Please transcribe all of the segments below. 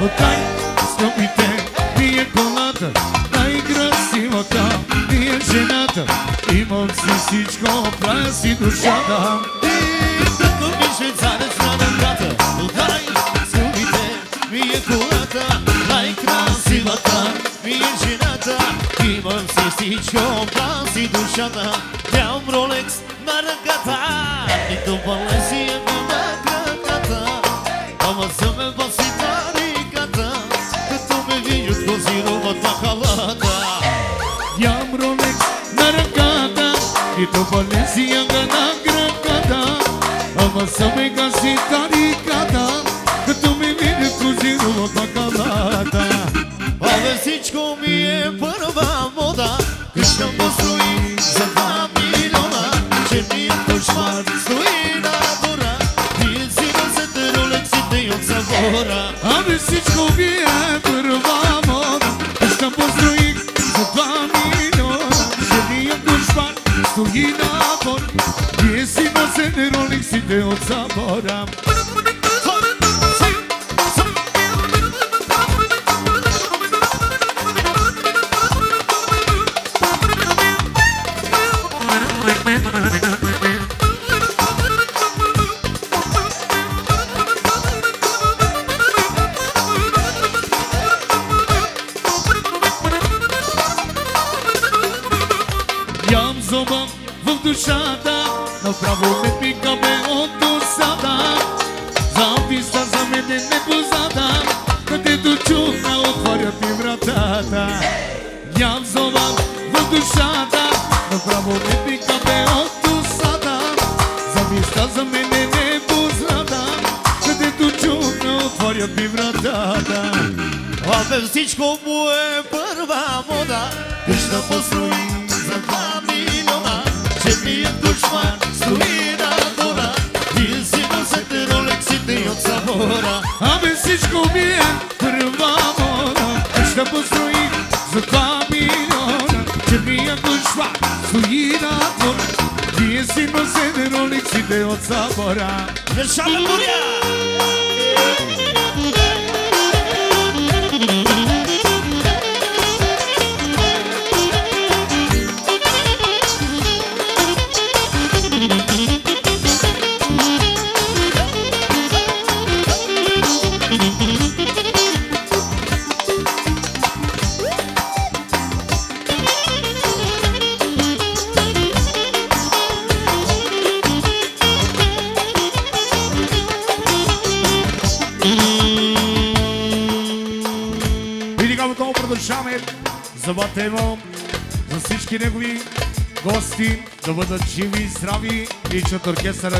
Отдай скъпите ти е колата, най-красивата ти е жената. Имам си всичко, правя си душата. И тъкно ми швейцарец на дъгата. Отдай скъпите ми е колата, най-красивата ми е жената. Имам си всичко, правя си душата. mucho tu orquesta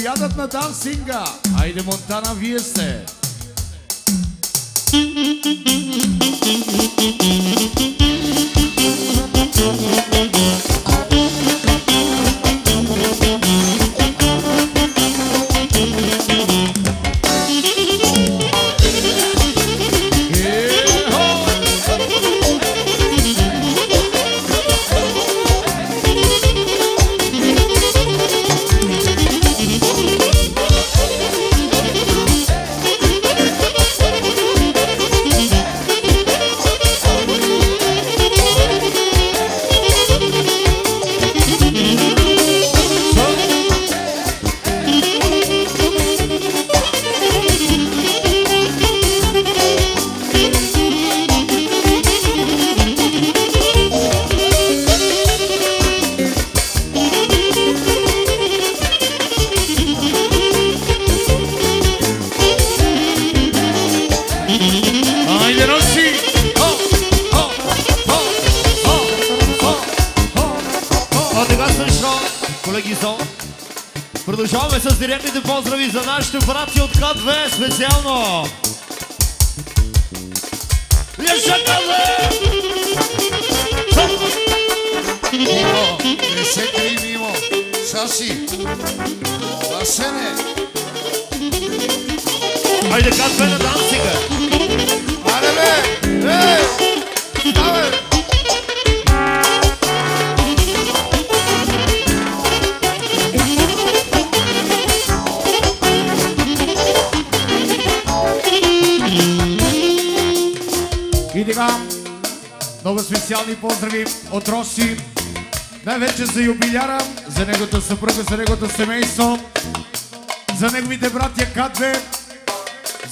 заповядат на Дан Синга. Айде Монтана, вие сте!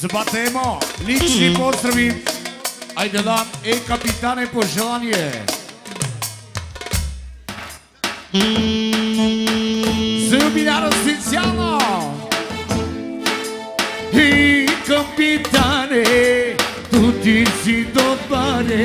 zbademo lični mhm. pozdravi. Ajde dam, e kapitane, poželanje. За Юмиляра специално! И капитане, туди си добаре,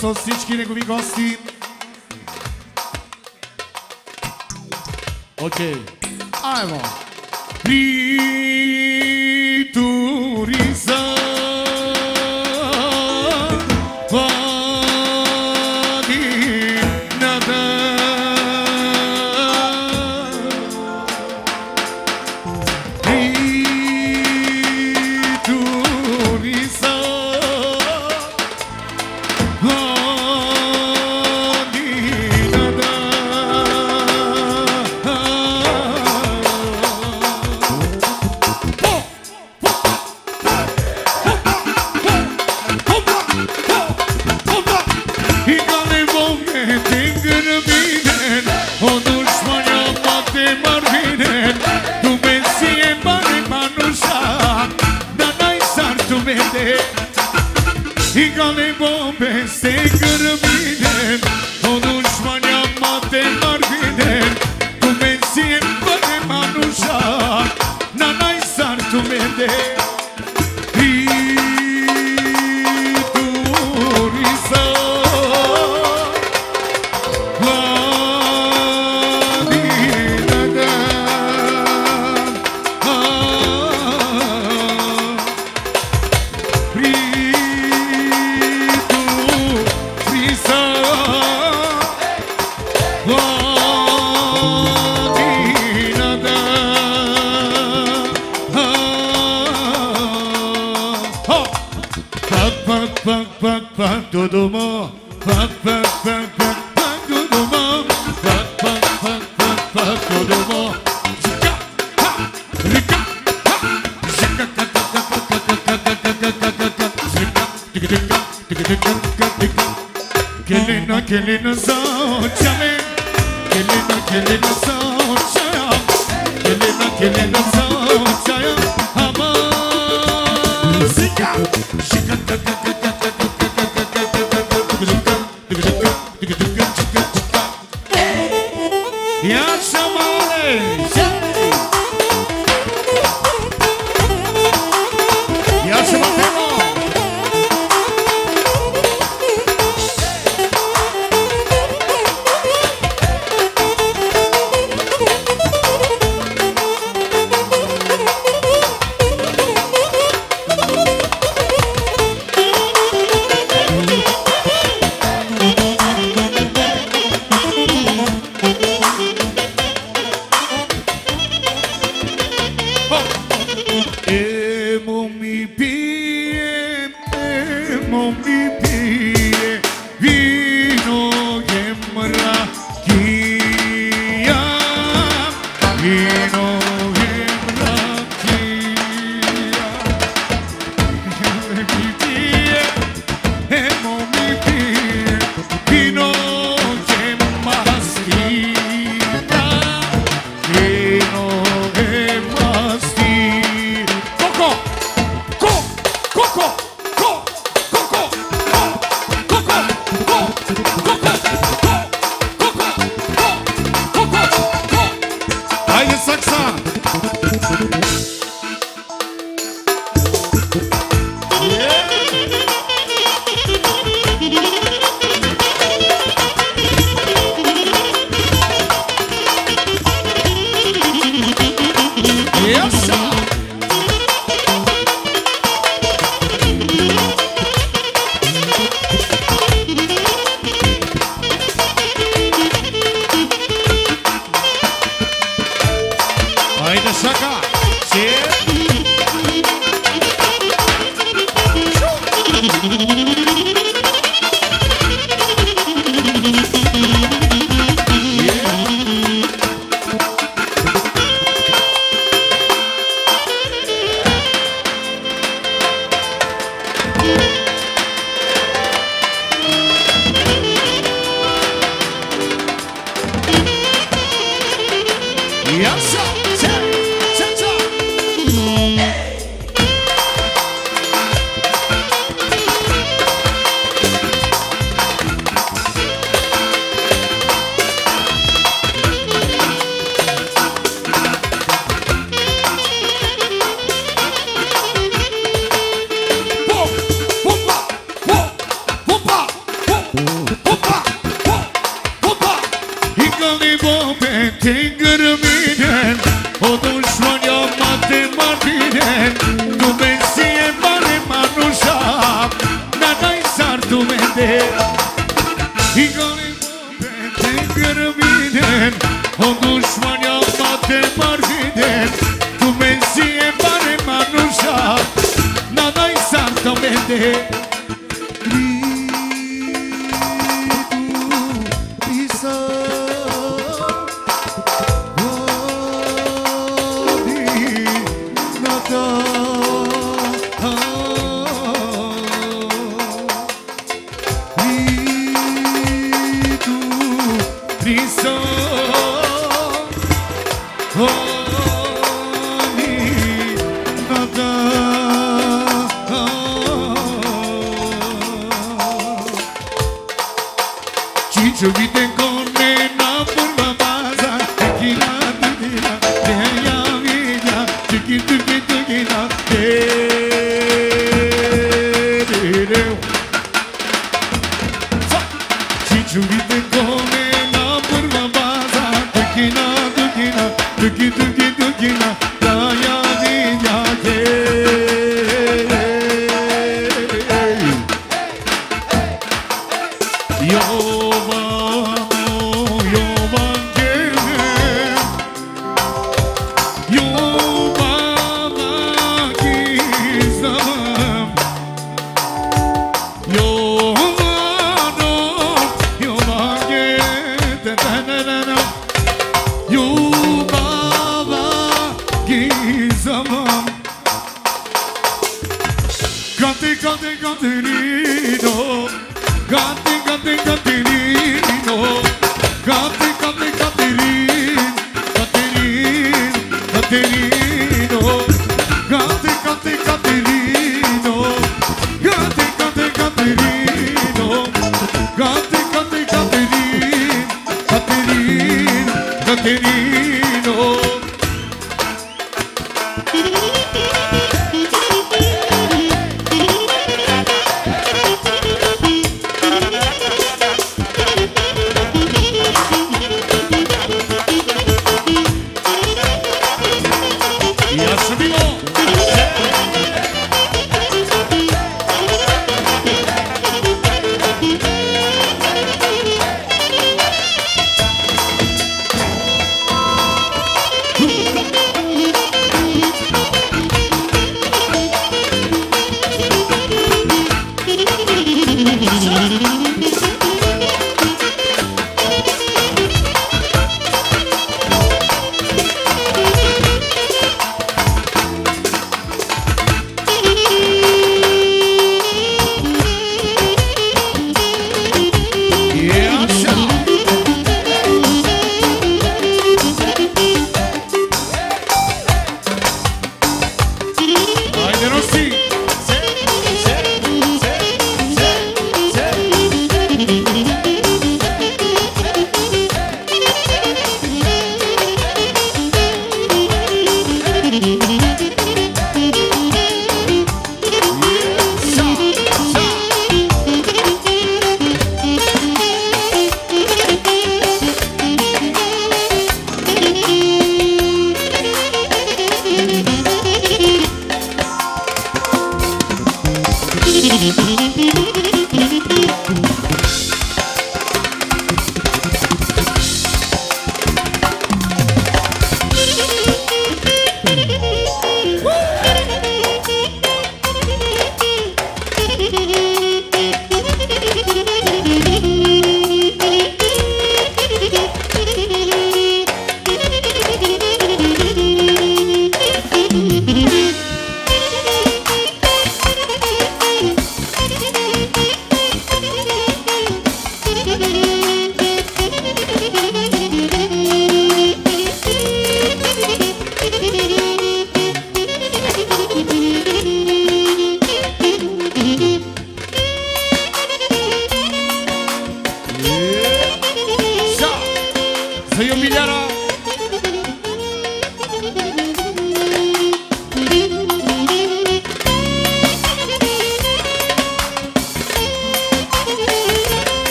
Sosnički, nego vi gosti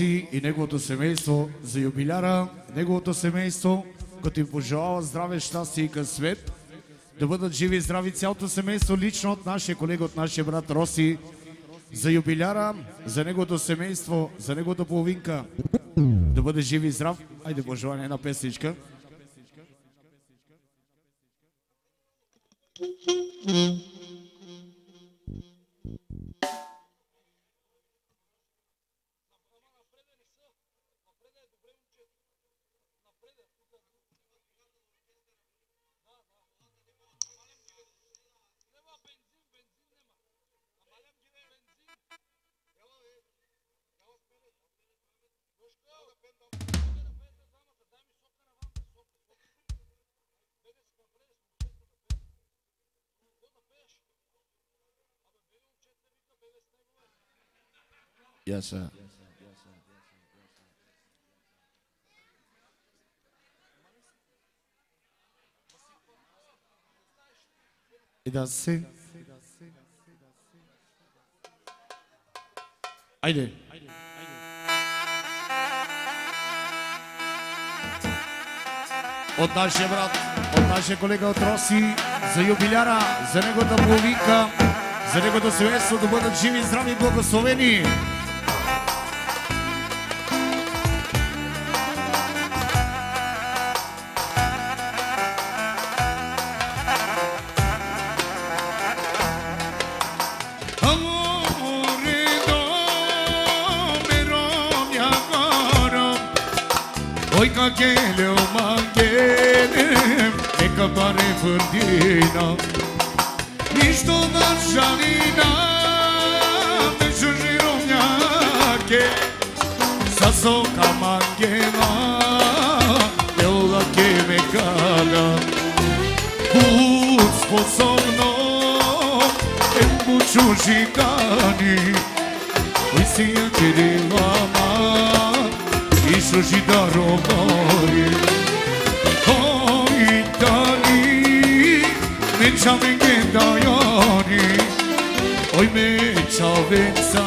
Роси и неговото семейство за юбиляра, неговото семейство, като им пожелава здраве, щастие и късмет, да бъдат живи и здрави цялото семейство, лично от нашия колега, от нашия брат Роси, за юбиляра, за неговото семейство, за неговата половинка, Да бъде жив и здрав. Айде пожелание една песничка. Се. Айде. От нашия брат, от нашия колега от Роси, за юбиляра, за неговата половинка, за неговото семейство да бъдат живи, здрави и благословени. Ferdina Isto da Janina Deixa o giro minhaque Sa so pela que me cala. Putz po somno é Em mucho gigani Oi sim a querer amar Isso gira romano Λοβίτσα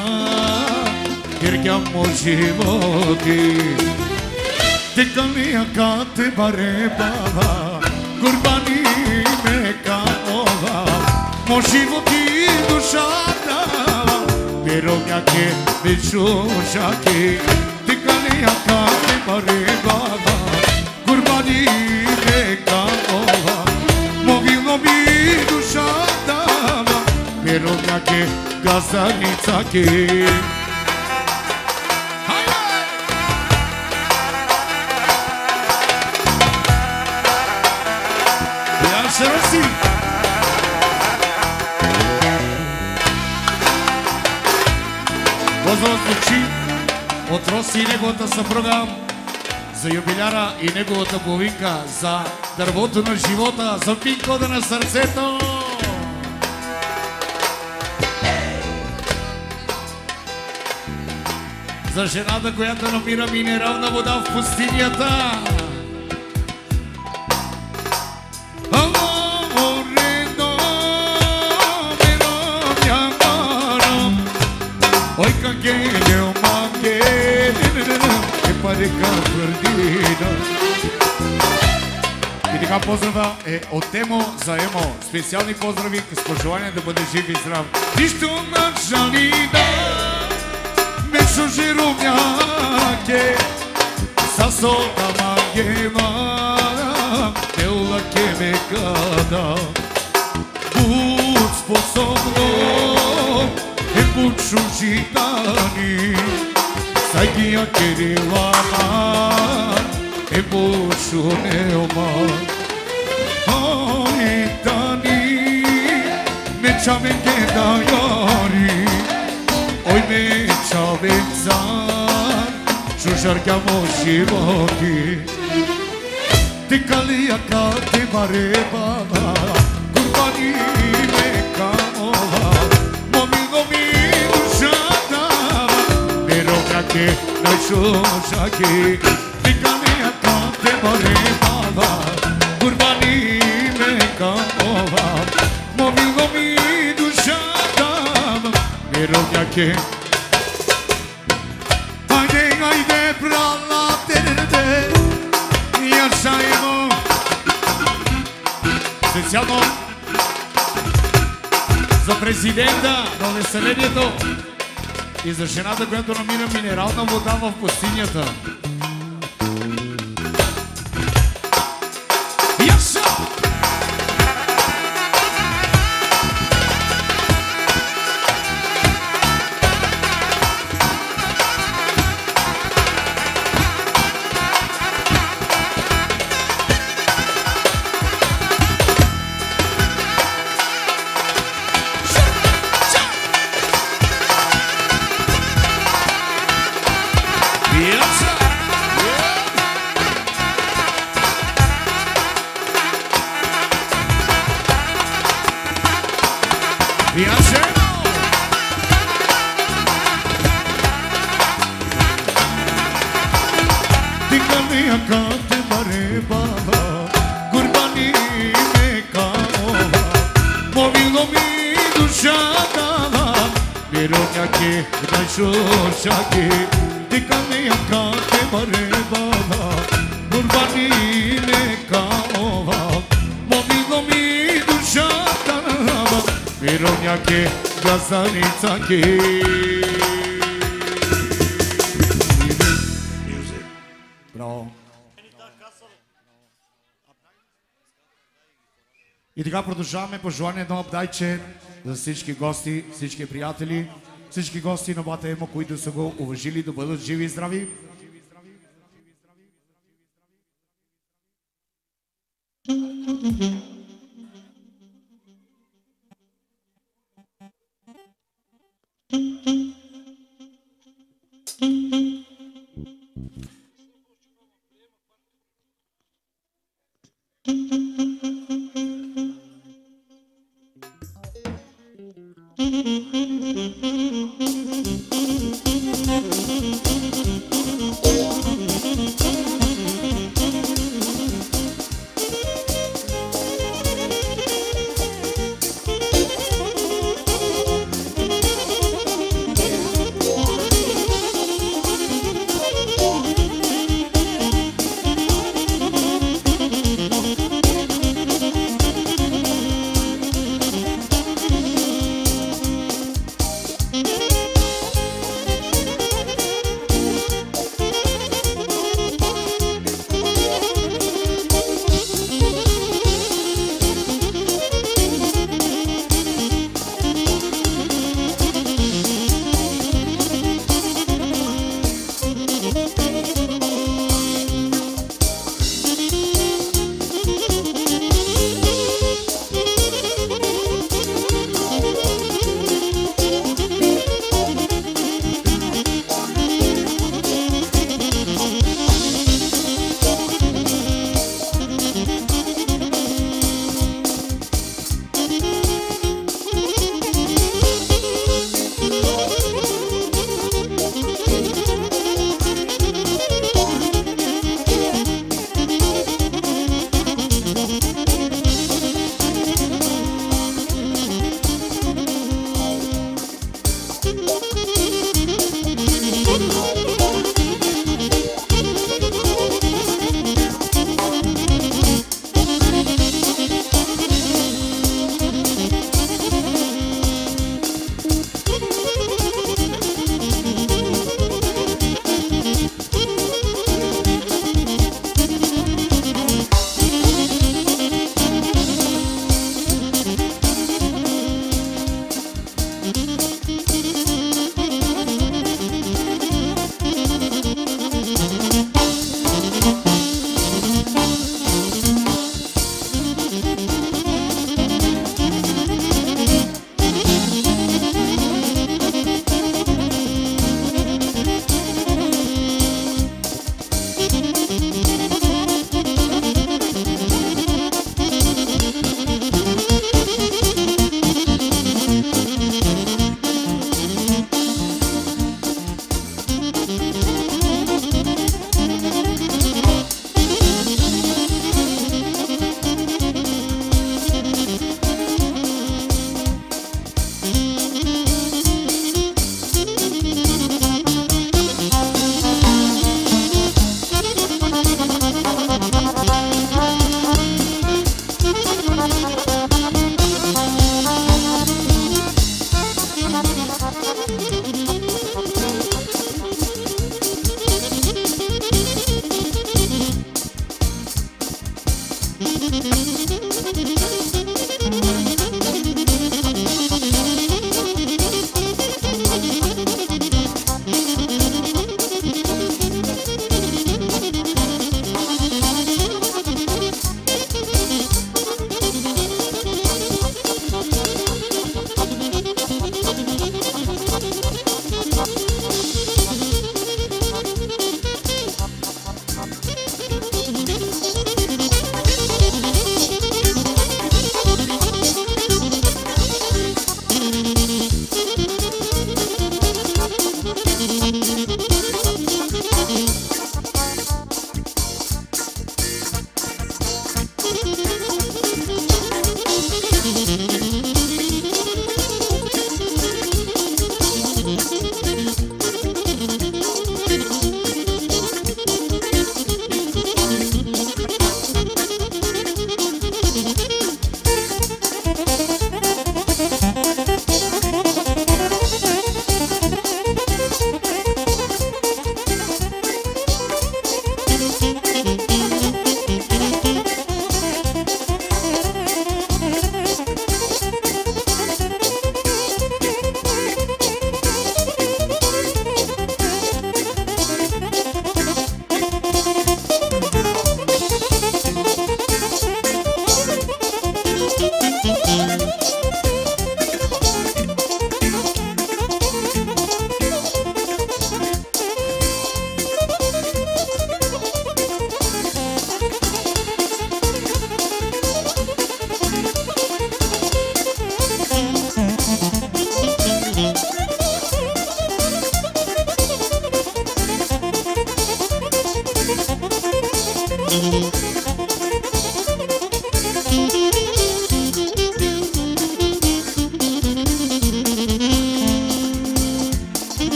χέρια μου ζυμώτη την καλία κάτι παρέπαβα κουρμπανή με κανόβα μου ζυμώτη δουσάνα πυρόγια και μισούσακι την καλία κάτι παρέπαβα κουρμπανή με κανόβα μου γυμνωμή δουσάνα πυρόγια και me ova Mogilo bi duša dava Pero ke gazanica ke Ja se nosim. Поздрав звучи от Роси и неговата съпруга за юбиляра и неговата половинка, за дървото на живота, за пинкода на сърцето. За жената, която намира минерална вода в пустинята. Canghele o manghele E pare ca fârdina И така поздрава е от Темо за Емо. Специални поздрави с пожелание да бъде жив и здрав. Нищо на жалина, surgir umja ke Sa sota ma gemara Della kemi kada Bud sobro E bud shujitani Sa gija keri lama E bud shuneoma Ani tani Me que keda jari Oj me δείξαν σου σαρκιά μου σημότη Τι καλή ακάτη παρέπανα κουρπανή με καμόλα. Μόμι δομή μου σαντάρα με ρόγακε να ισόσακε Τι καλή ακάτη παρέπανα κουρπανή με καμόλα. Μόμι δομή του σαντάρα με ρόγακε Специално за президента на населението и за жената, която намира минерална вода в пустинята. Продължаваме пожелание на обдайче за всички гости, всички приятели, всички гости на Бата Емо, които са го уважили да бъдат живи и здрави.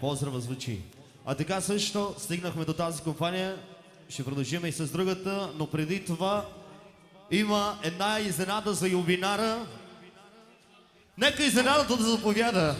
Поздрава звучи. А така също стигнахме до тази компания. Ще продължим и с другата, но преди това има една изненада за юбинара. Нека изненадата да заповяда.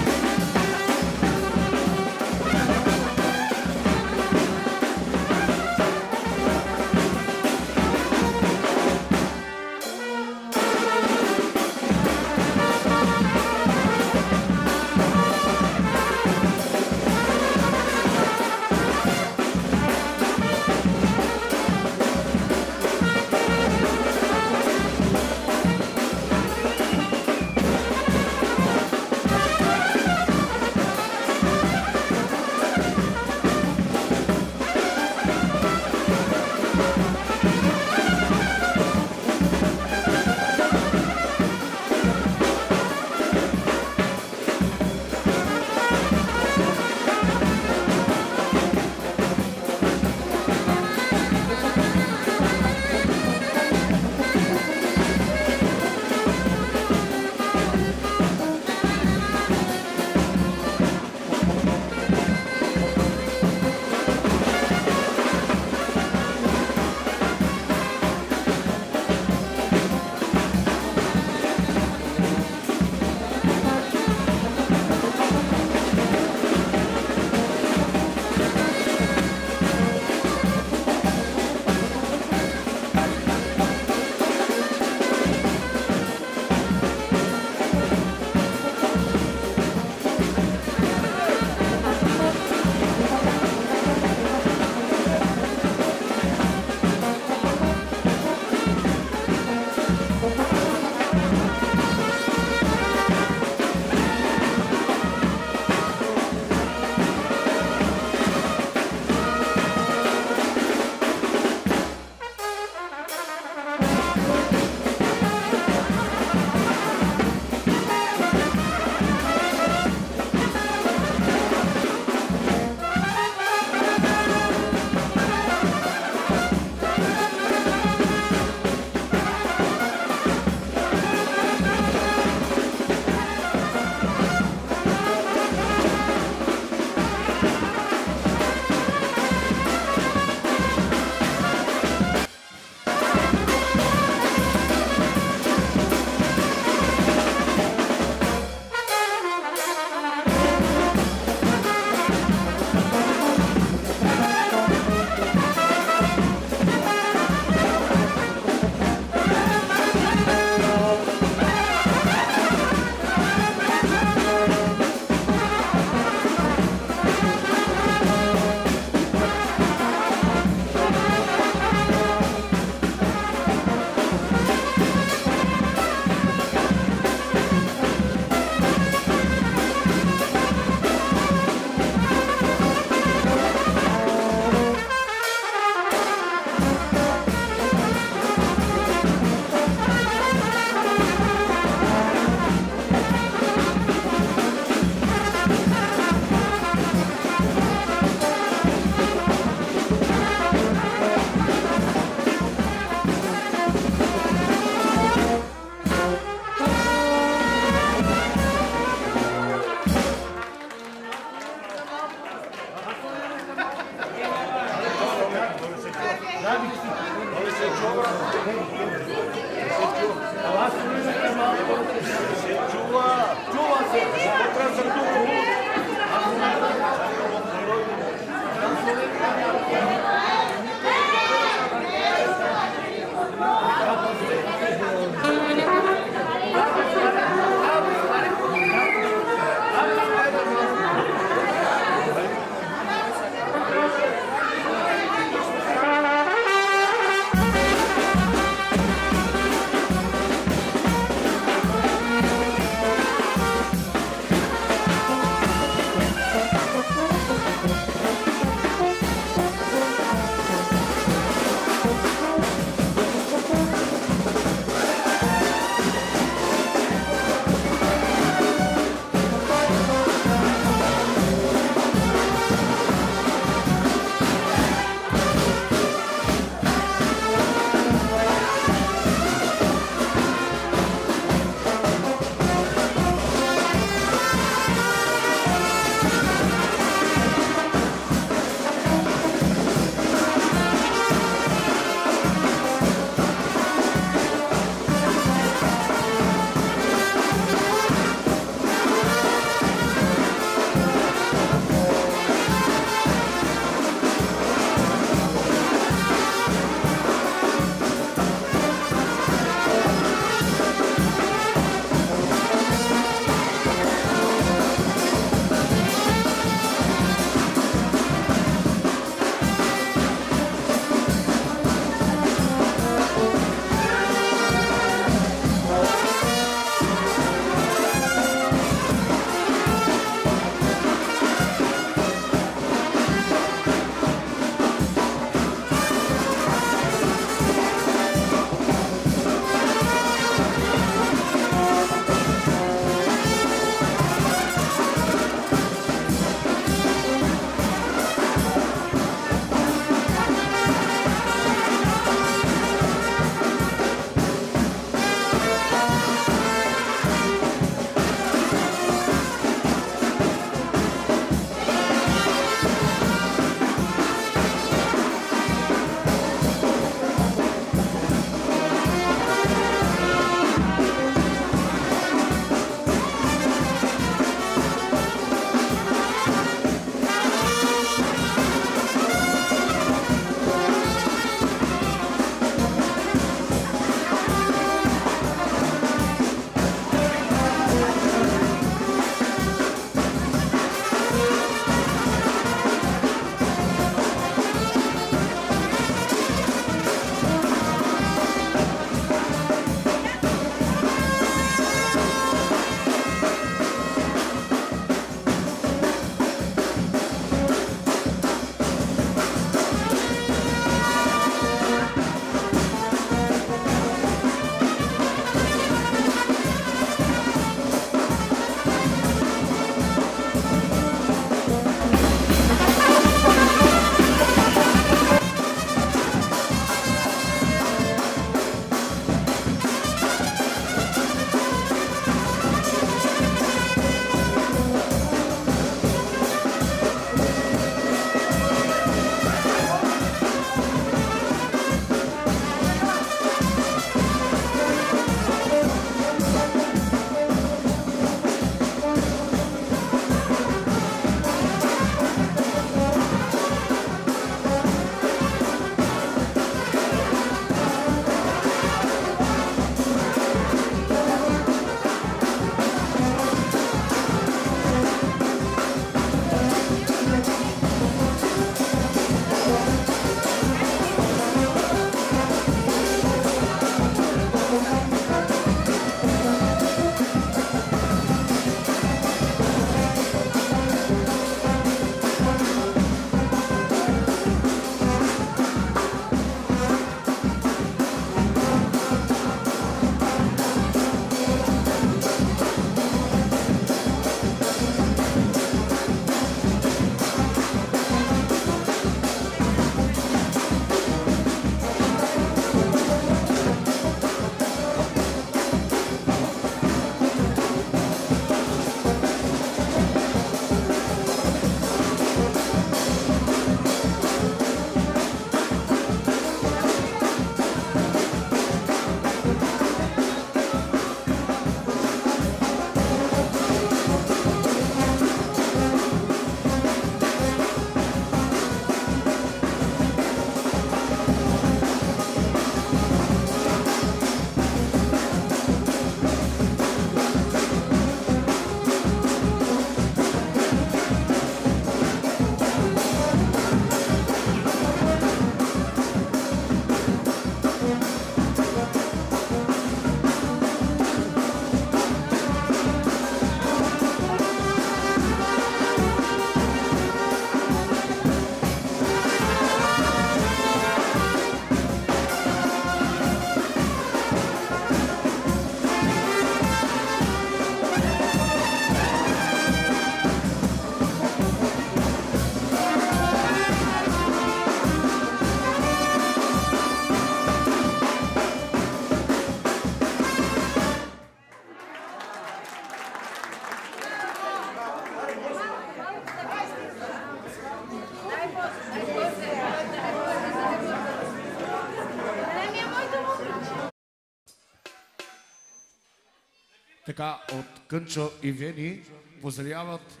Така, от Кънчо и Вени поздравяват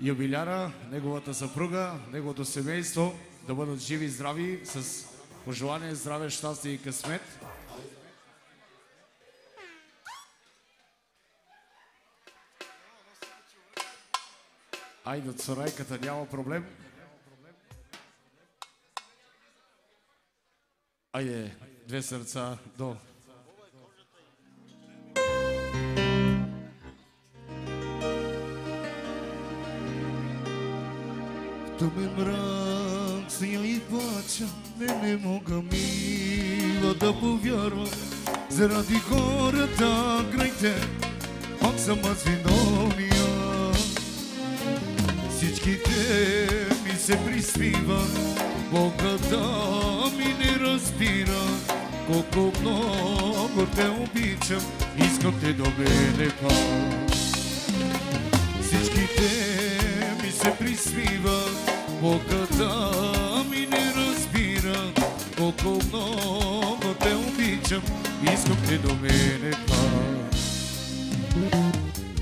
юбиляра, неговата съпруга, неговото семейство да бъдат живи и здрави с пожелание здраве, щастие и късмет. Айде, царайката няма проблем. Айде, две сърца до Тъмен мрак се я и плача, не, не мога мила да повярвам. Заради хората край те, пак съм аз виновния. Всичките ми се приспиват, Бога да ми не разбира, колко много те обичам, искам те до мене пак. Всичките се присмиват, Бога да ми не разбира, колко много те обичам, искам те до мене пак.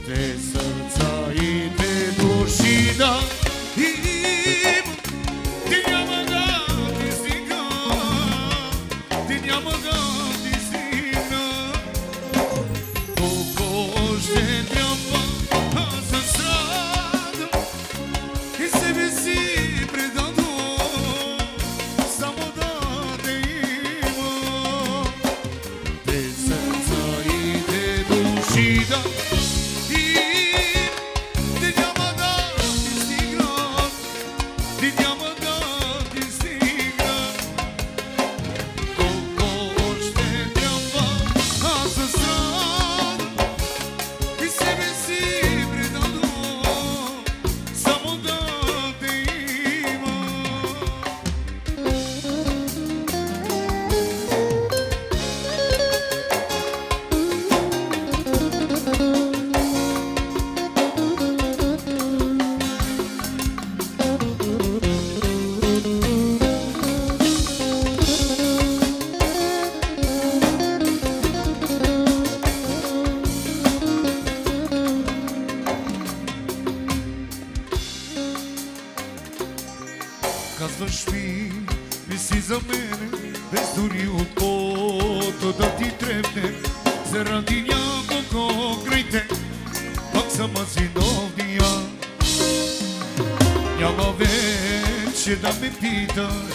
Те сърца и те души да имам, ме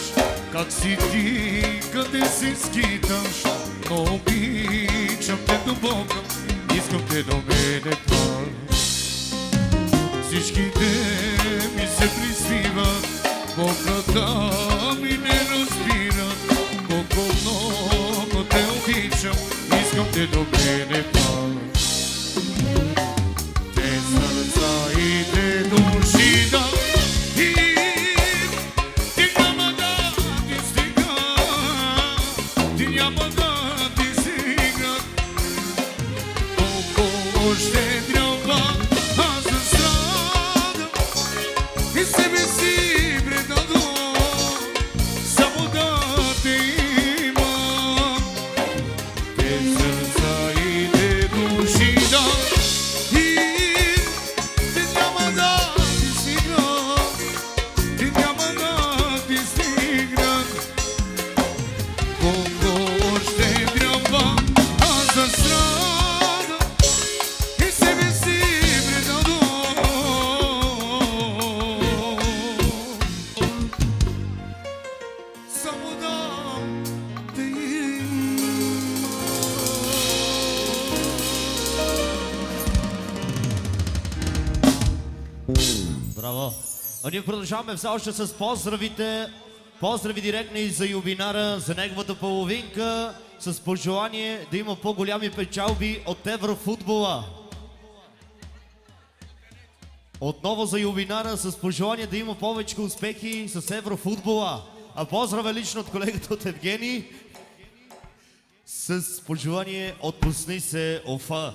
продължаваме все още с поздравите. Поздрави директни за юбинара, за неговата половинка, с пожелание да има по-голями печалби от еврофутбола. Отново за юбинара с пожелание да има повече успехи с еврофутбола. А поздравя лично от колегата от Евгений с пожелание отпусни се Офа.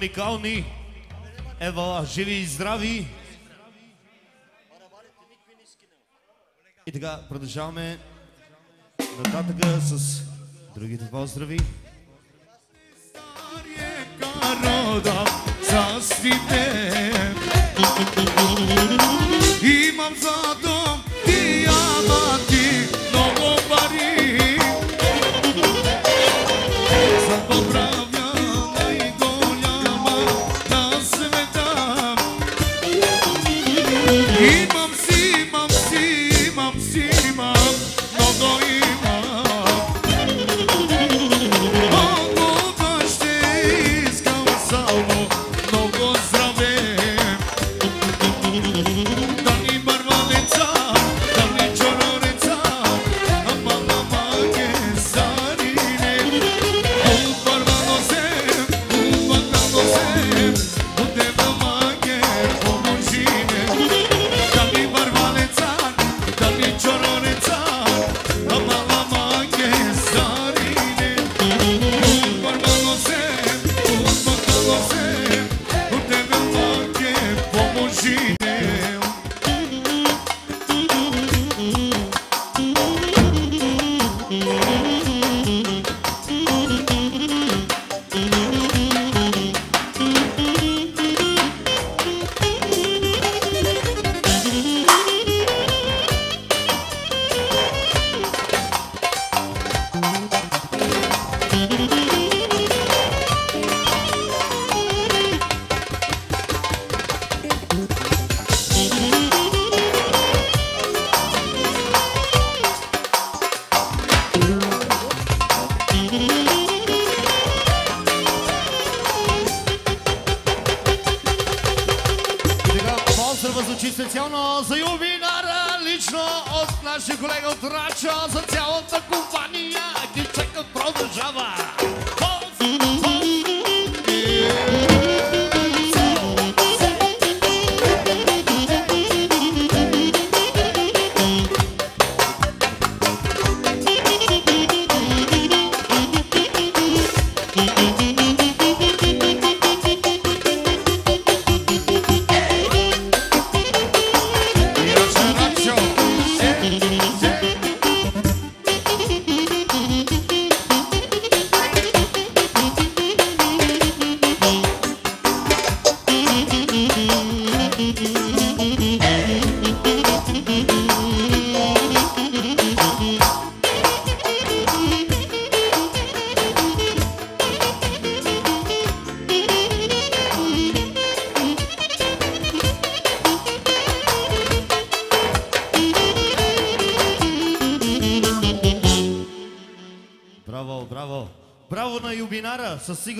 уникални. Ева, живи и здрави. И така, продължаваме нататък с другите поздрави. Стария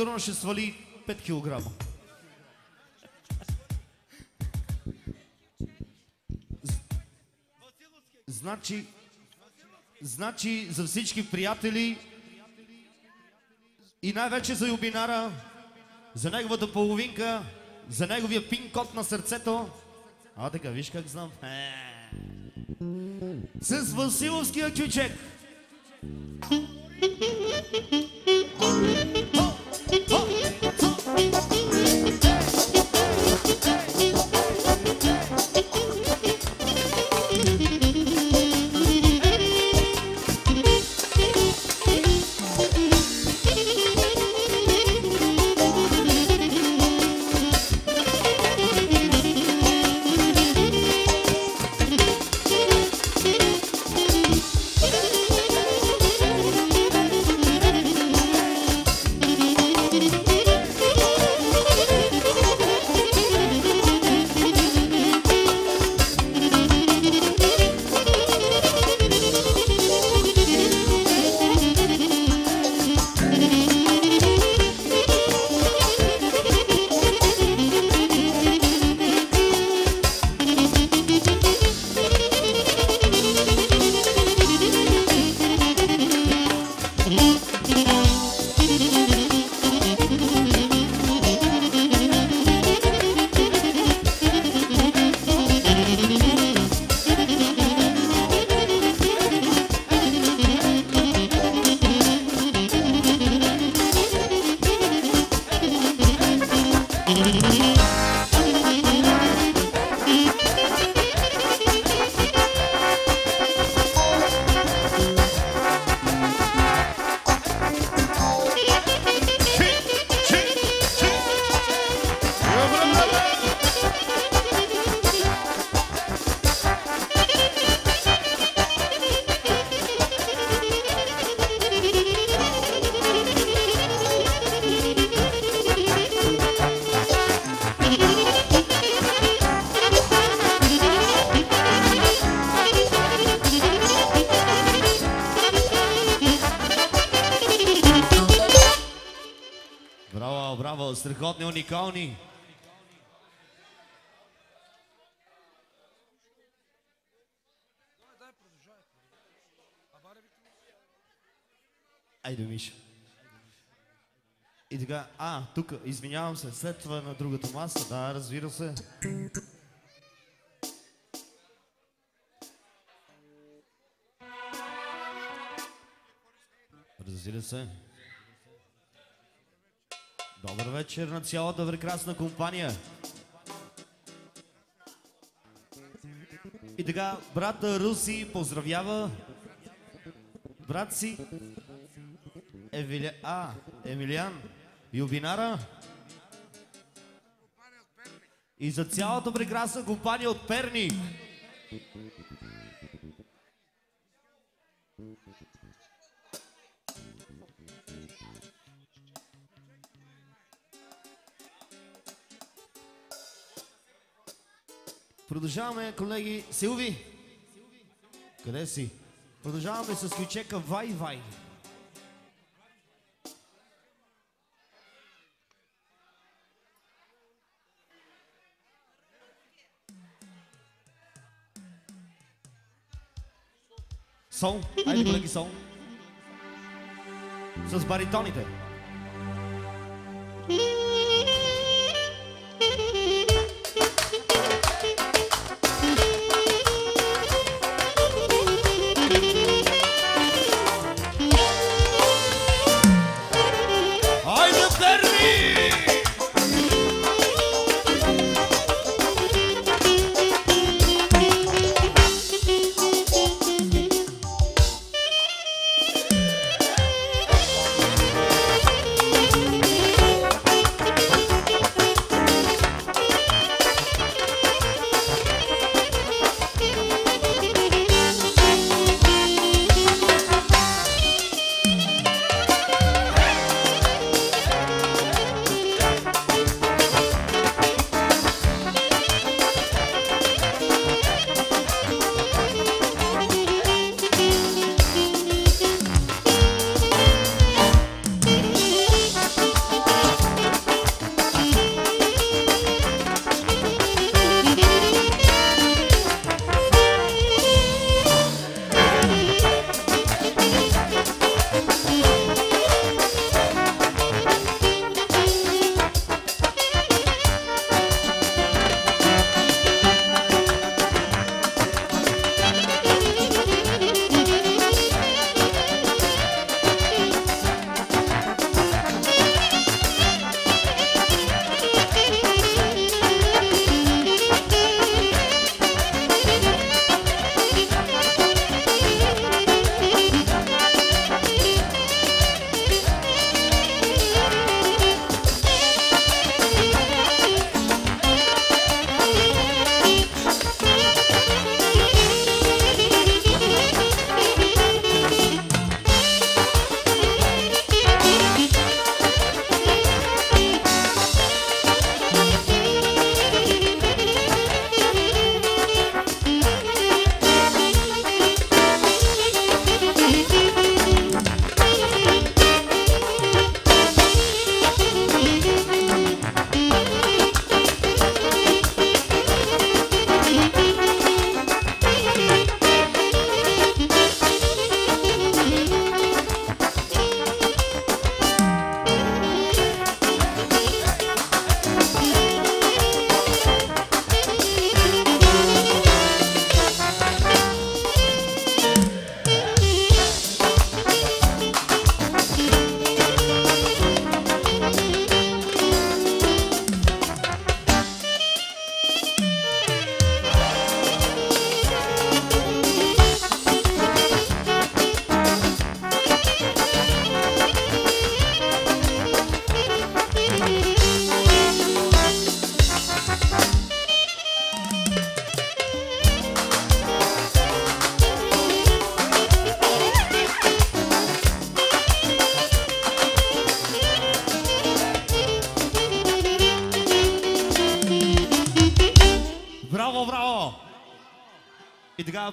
сигурност ще свали 5 кг. Значи, значи за всички приятели и най-вече за юбинара, за неговата половинка, за неговия пин код на сърцето. А така, виж как знам. Е. С Василовския чучек. Уникални. Айде, Миша. И така, а, тук, извинявам се, след това на другата маса, да, разбира се. Разбира се. Вечер на цялата прекрасна компания. И така, брата Руси поздравява брат си Евиля... а, Емилиан Юбинара и за цялата прекрасна компания от Перник. Продължаваме, колеги. Силви! Къде си? Продължаваме с ключека Вай Вай. Сол. Айде, колеги, сол. С баритоните. Thank.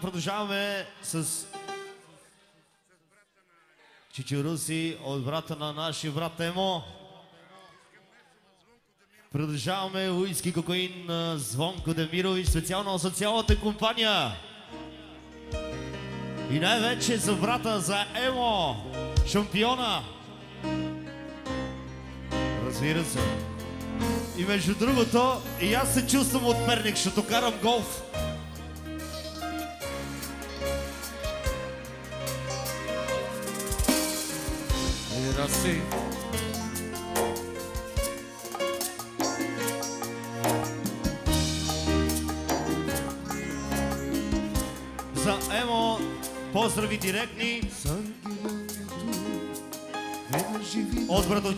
Продължаваме с чичеруси от брата на нашия брат Емо. Продължаваме уиски кокаин на Звонко Демирович, специално за цялата компания. И най-вече за брата, за Емо, шампиона. Разбира се. И между другото, и аз се чувствам от Перник, защото карам голф.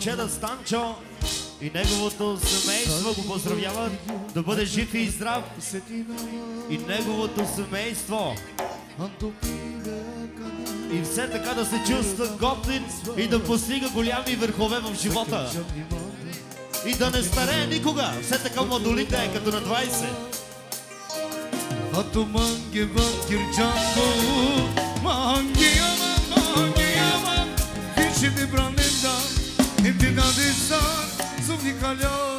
Братовчета Станчо и неговото семейство го поздравяват да бъде жив и здрав и неговото семейство. И все така да се чувства готин и да постига голями върхове в живота. И да не старее никога. Все така младолик да е като на 20. Ато манге вакир джанго Манге яман, манге яман Hiç branenda Ti në disar, sum një kalor.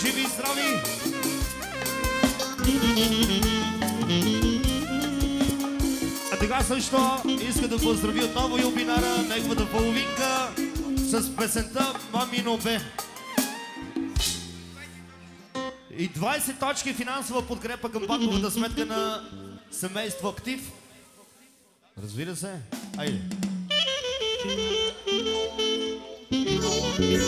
живи и здрави! А така също иска да поздрави отново Юбинара, неговата половинка, с песента Мамино Бе. И 20 точки финансова подкрепа към банковата сметка на семейство Актив. Разбира се. Айде. Thank.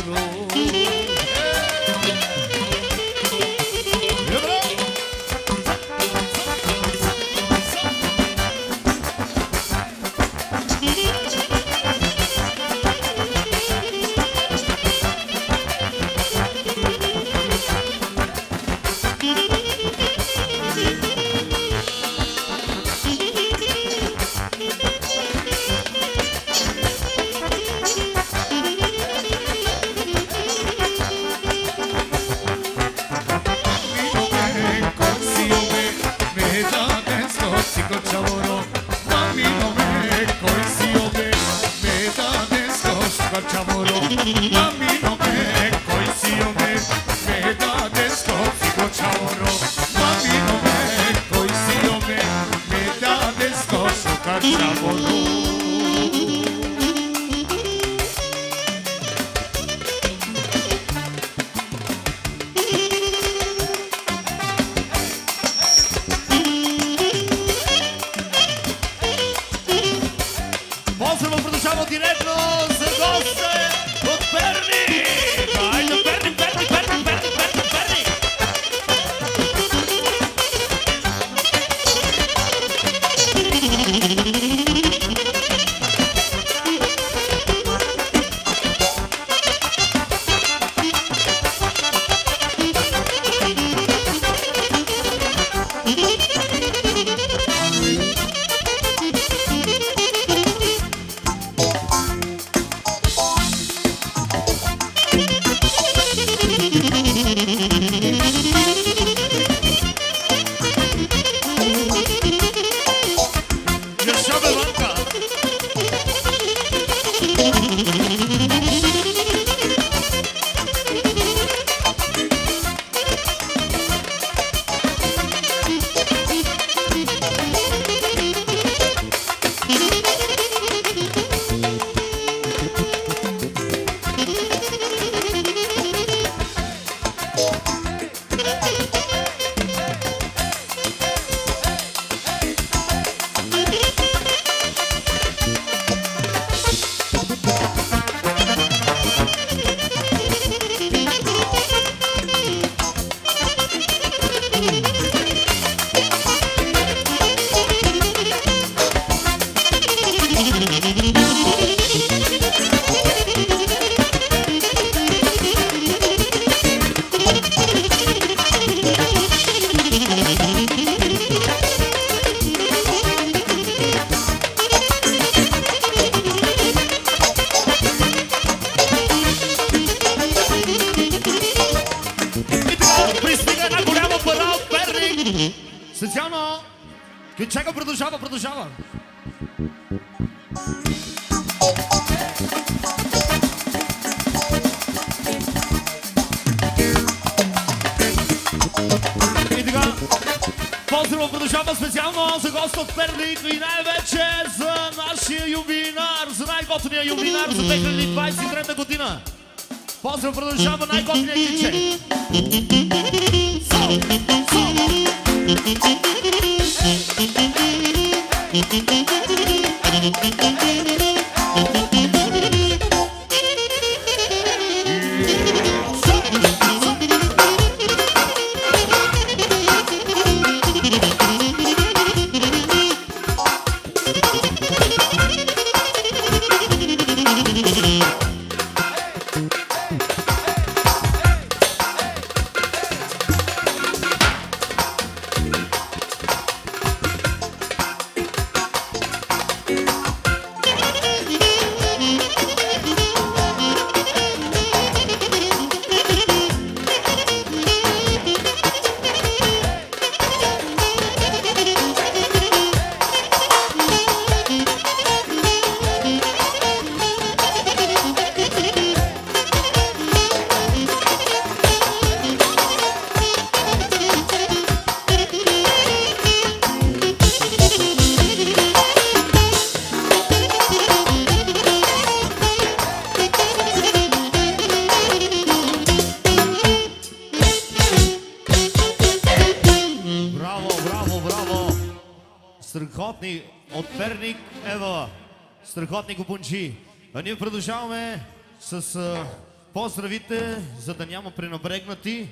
губунджи. А ние продължаваме с а, поздравите, за да няма пренабрегнати.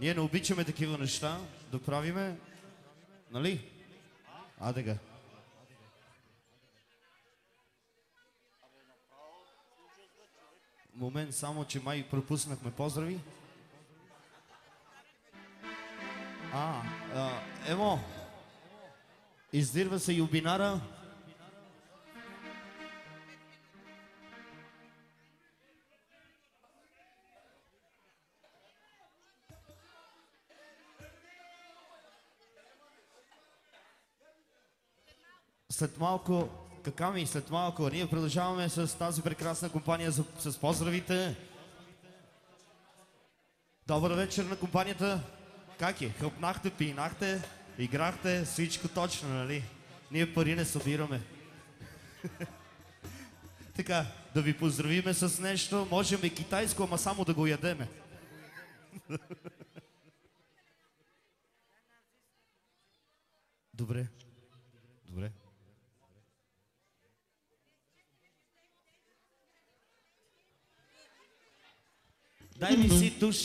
Ние не обичаме такива неща да правиме. Нали? А, така. Момент само, че май пропуснахме поздрави. А, а, ево, издирва се юбинара. След малко, кака ми, след малко, ние продължаваме с тази прекрасна компания за, с поздравите. Добър вечер на компанията. Как е? Хъпнахте, пинахте, играхте, всичко точно, нали? Ние пари не събираме. така, да ви поздравиме с нещо. Можем и китайско, ама само да го ядеме. Добре. Добре. Дай ми си туш.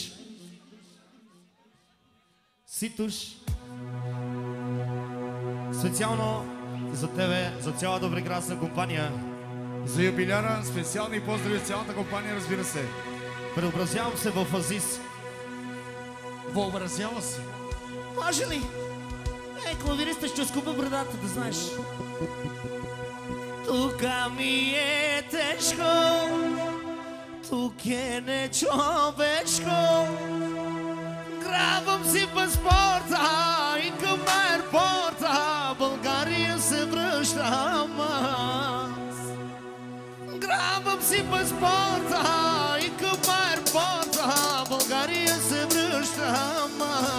Специално за тебе, за цялата прекрасна компания. За юбиляра специални поздрави с цялата компания, разбира се. Преобразявам се в Азис. Въобразява се. Може ли? Е, клавириста ще скупа брадата, да знаеш. Тука ми е тежко, Tu kene qove shko. Gravëm si pasporta I këmë porta Bulgarije se vrështa mas. Gravëm si pasporta I këmë porta Bulgarije se vrështa mas.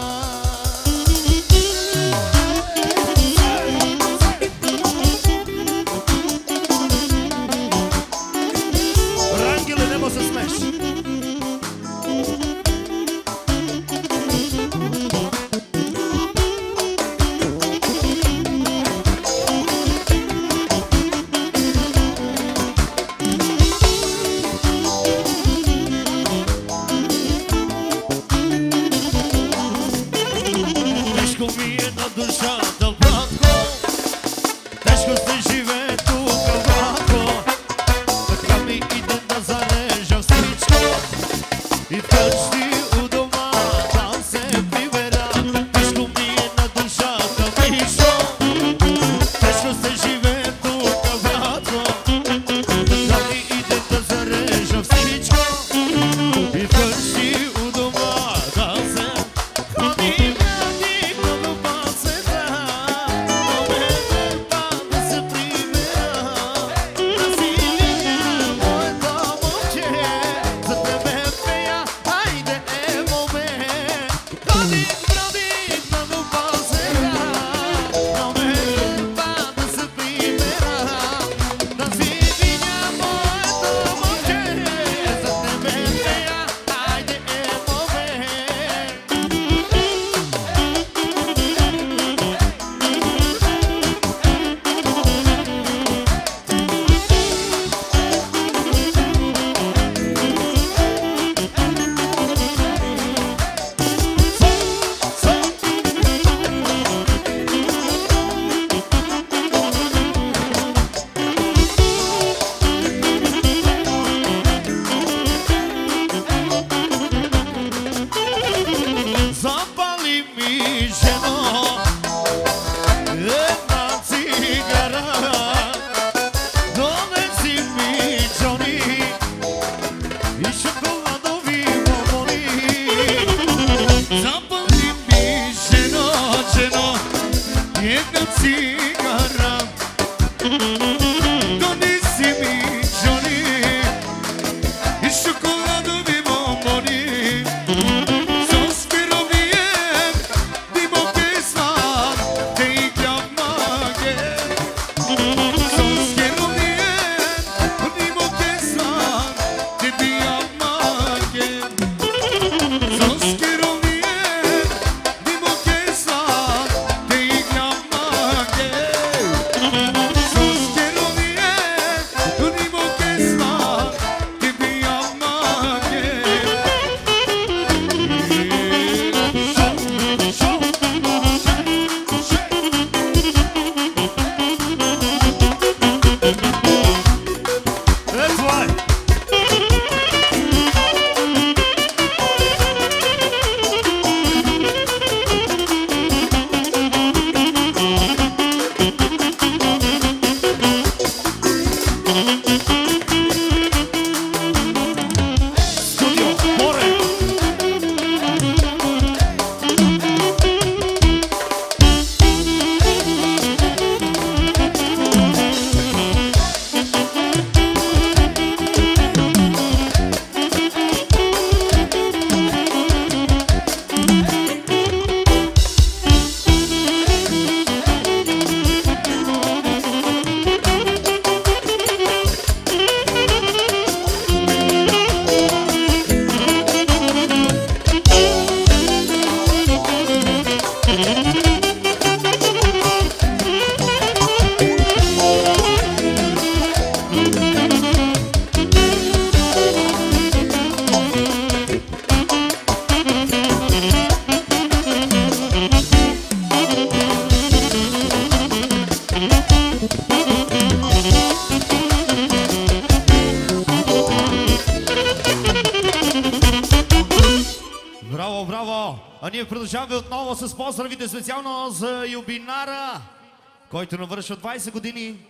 който навършва 20 години.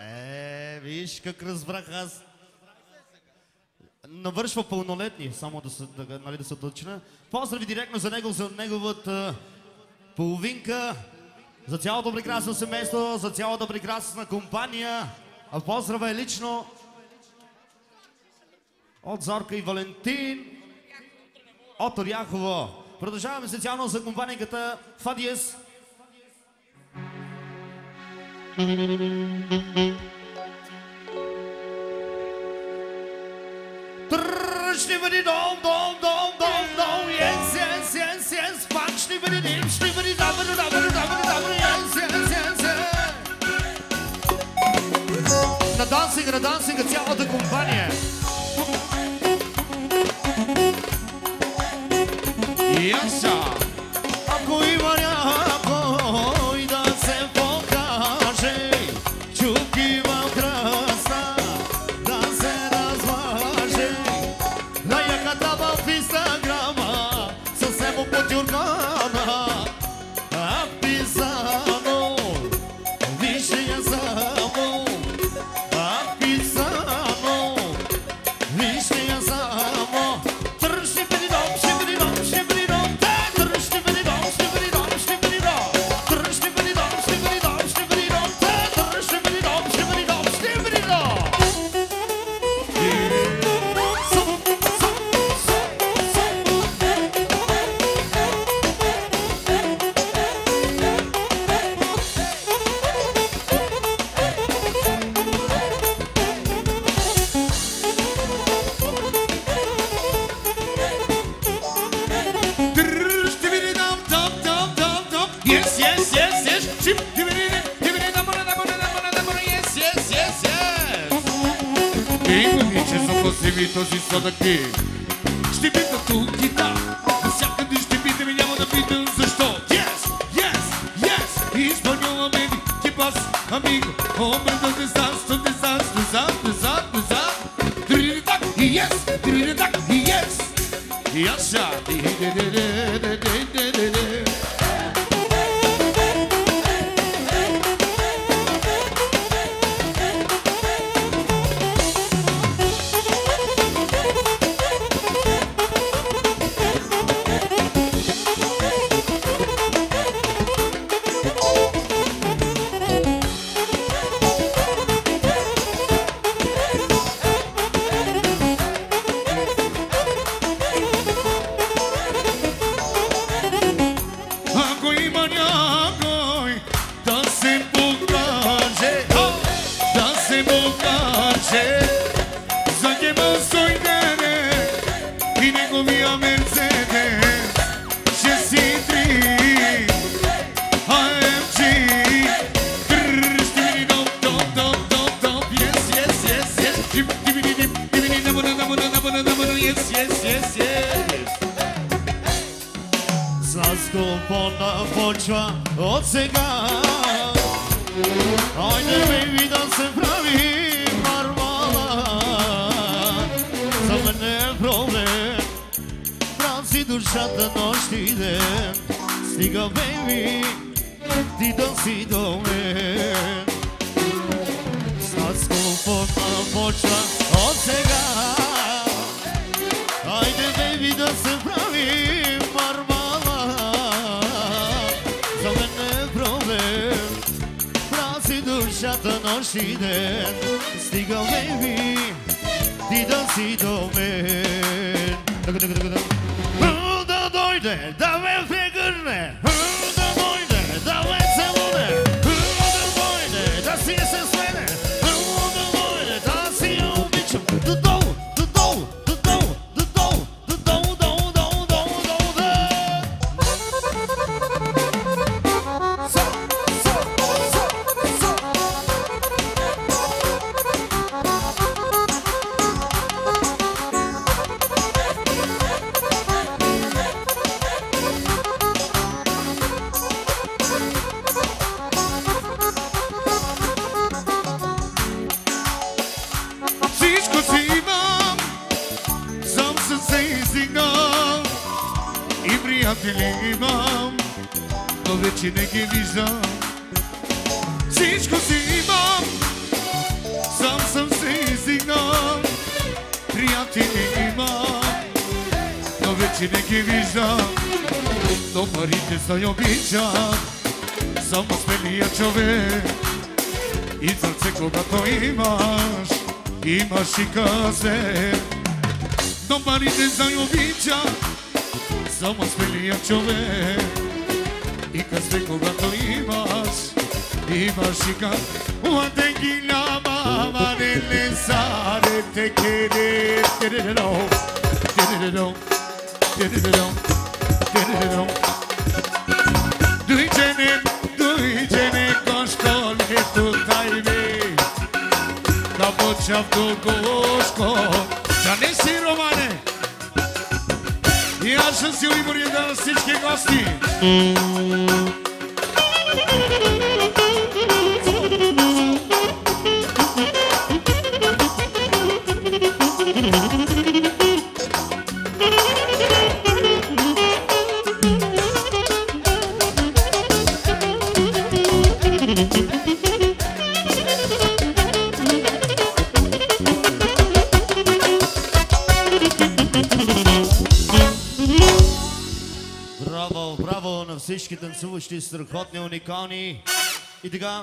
Е, виж как разбрах аз. Навършва пълнолетни, само да се, да, нали, да се точна. Поздрави директно за него, за неговата половинка, за цялото прекрасно семейство, за цялата прекрасна компания. А поздрава е лично от Зорка и Валентин, от Оряхово. Продължаваме специално за компанията Фадиес. Schnibberi yes, sir. Ако има няма čovek. I kad sve koga klimaš Imaš i kad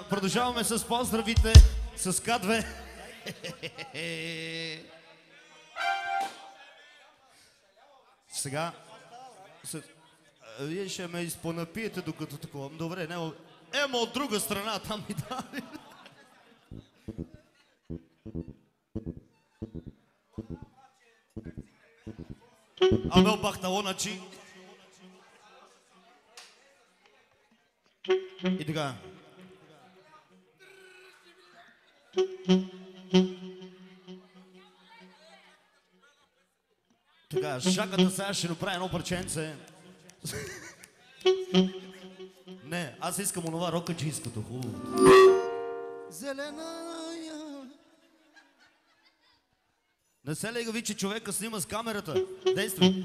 продължаваме с поздравите с К2. Сега, вие ще ме изпонапиете докато такова. Добре, не, ема от друга страна, там и да. Абел Бахталоначи. Така, шаката сега ще направи едно парченце. Не, аз искам онова рокаджийското хубаво. Зелена Не се ли ви, че човека снима с камерата? Действай.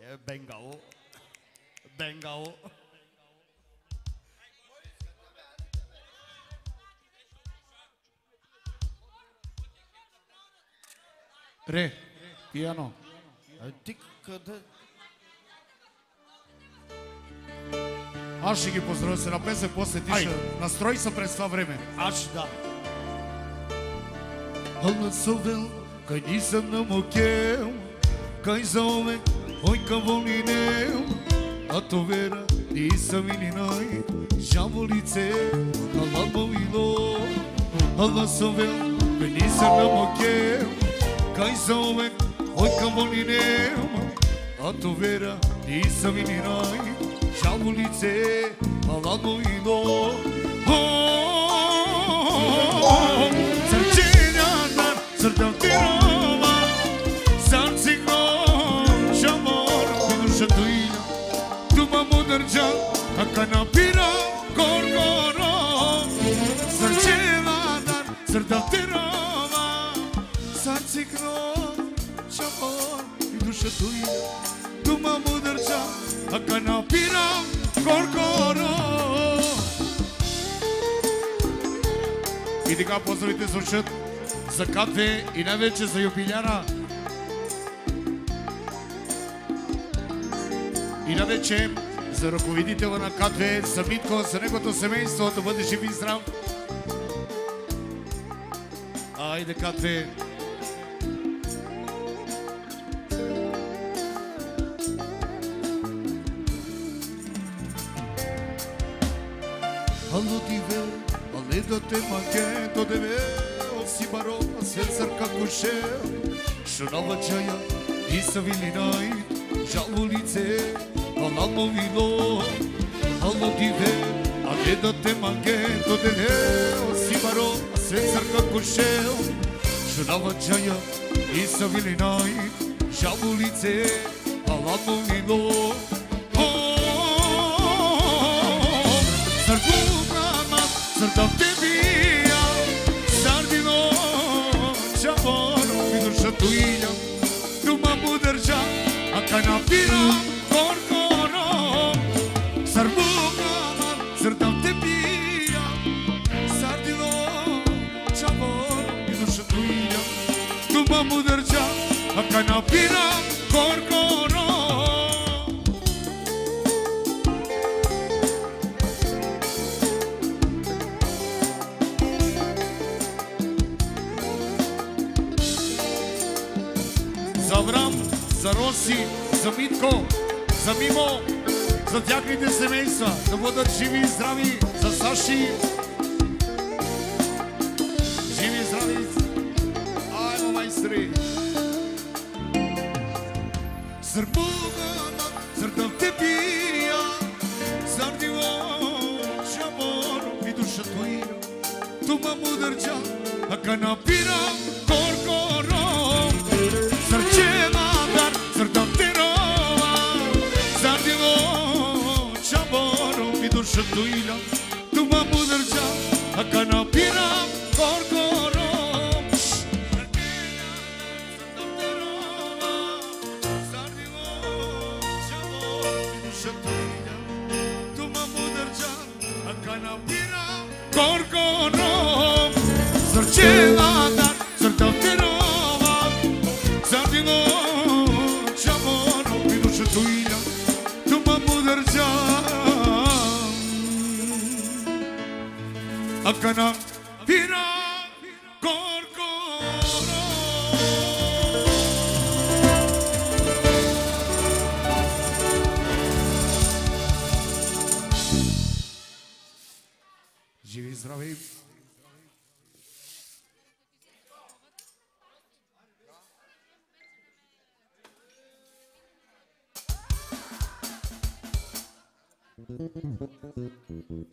Е, Бенгало. Бенгало. Ре, пиано. А ти къде? Аз ще ги поздравя с една песен, после ти ще настрой се през това време. Аз ще да. Alla sovel, că ni să nu mă chem Că i zove, oi că volineu A to vera, ni să vini noi Jambulice, alla măvilo Alla sovel, că ni să nu mă chem kaizomek Hoykam é. boninema Atovera nisam i ninaj Šalmu lice, malano i no Oh така поздравите звучат за Катве и най-вече за юбиляра И най-вече за ръководителя на К2, за Митко, за неговото семейство, да бъде жив и здрав. Айде, К2. Куше, шунава чая и са вилинай, жало лице, Алало вило, ало диве, а не да те манге, то деве, оси баро, свет сърка кушел, шунава чая и са вилинай, жало лице, алало вило,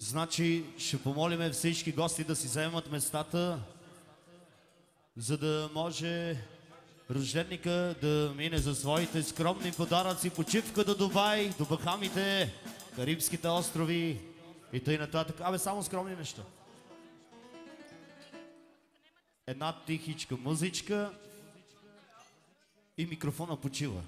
Значи ще помолиме всички гости да си вземат местата, за да може рожденника да мине за своите скромни подаръци, почивка до Дубай, до Бахамите, Карибските острови и тъй нататък. Абе, само скромни неща. Една тихичка музичка и микрофона почива.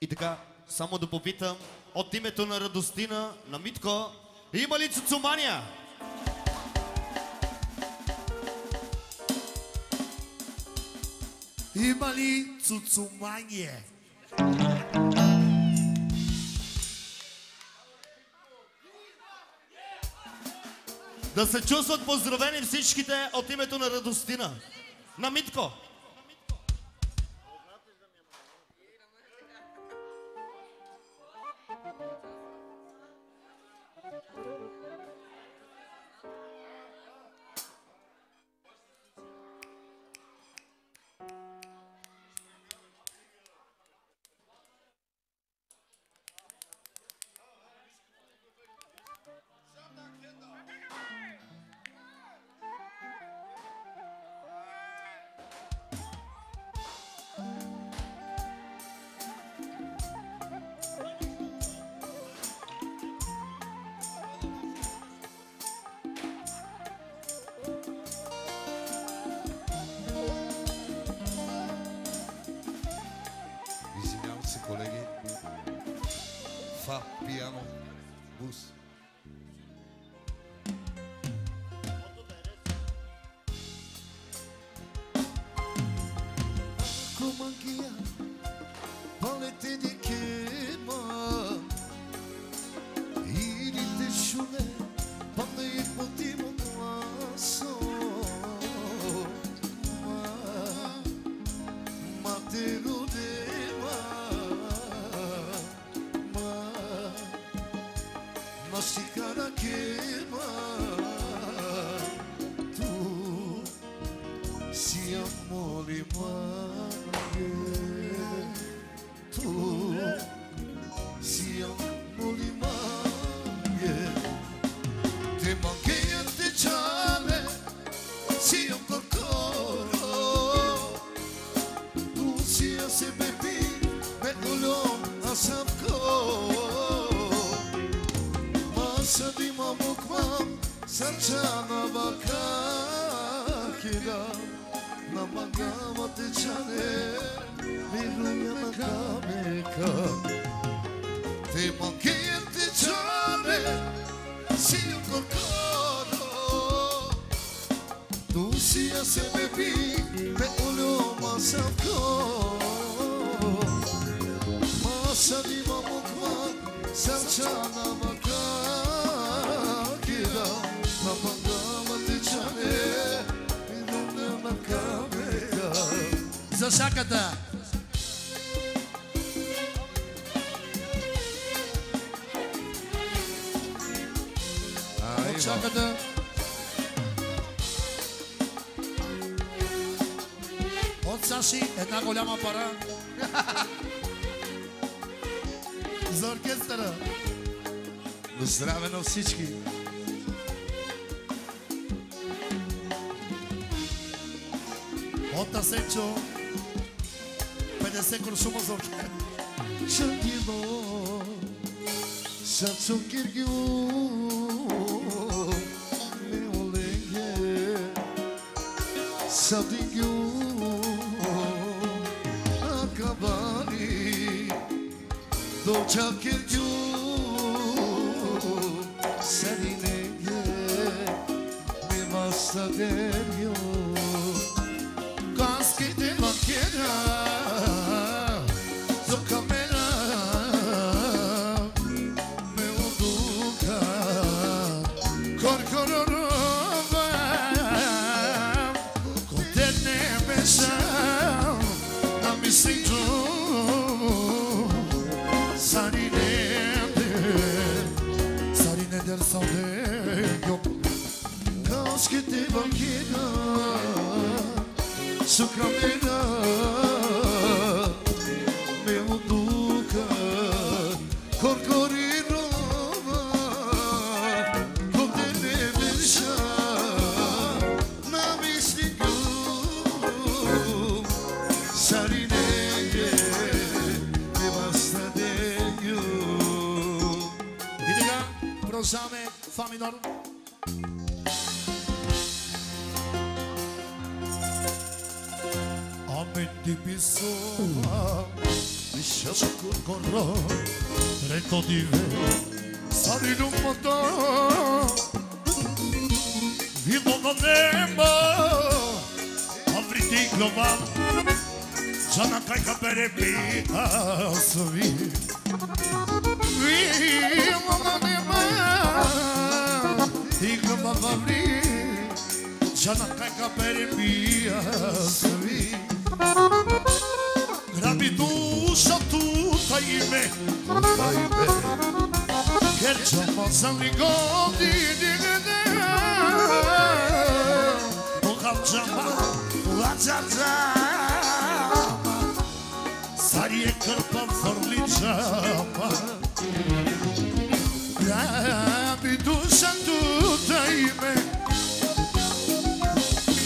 И така, само да попитам, от името на Радостина, на Митко, има ли цуцумания? Има ли цуцумание? Да се чувстват поздравени всичките от името на Радостина. На Митко! Assiste aqui. Otta secho Pedese konuşulmaz orada meu Şansın girgi Ne olenge Sadingi Akabani motive Sarılmadan Bilmona nema Avriti globan Cana kajka bere pitasovi Bilmona nema Ti globan vavri Cana kajka bere pitasovi Grabi duša tuta ime Grabi duša tuta ime Buradayım Ker çalmazsan rigodi dinine Bu kalçama ulacacağım Sariye kırpan fırlayacağım Ya bir duşan tutayım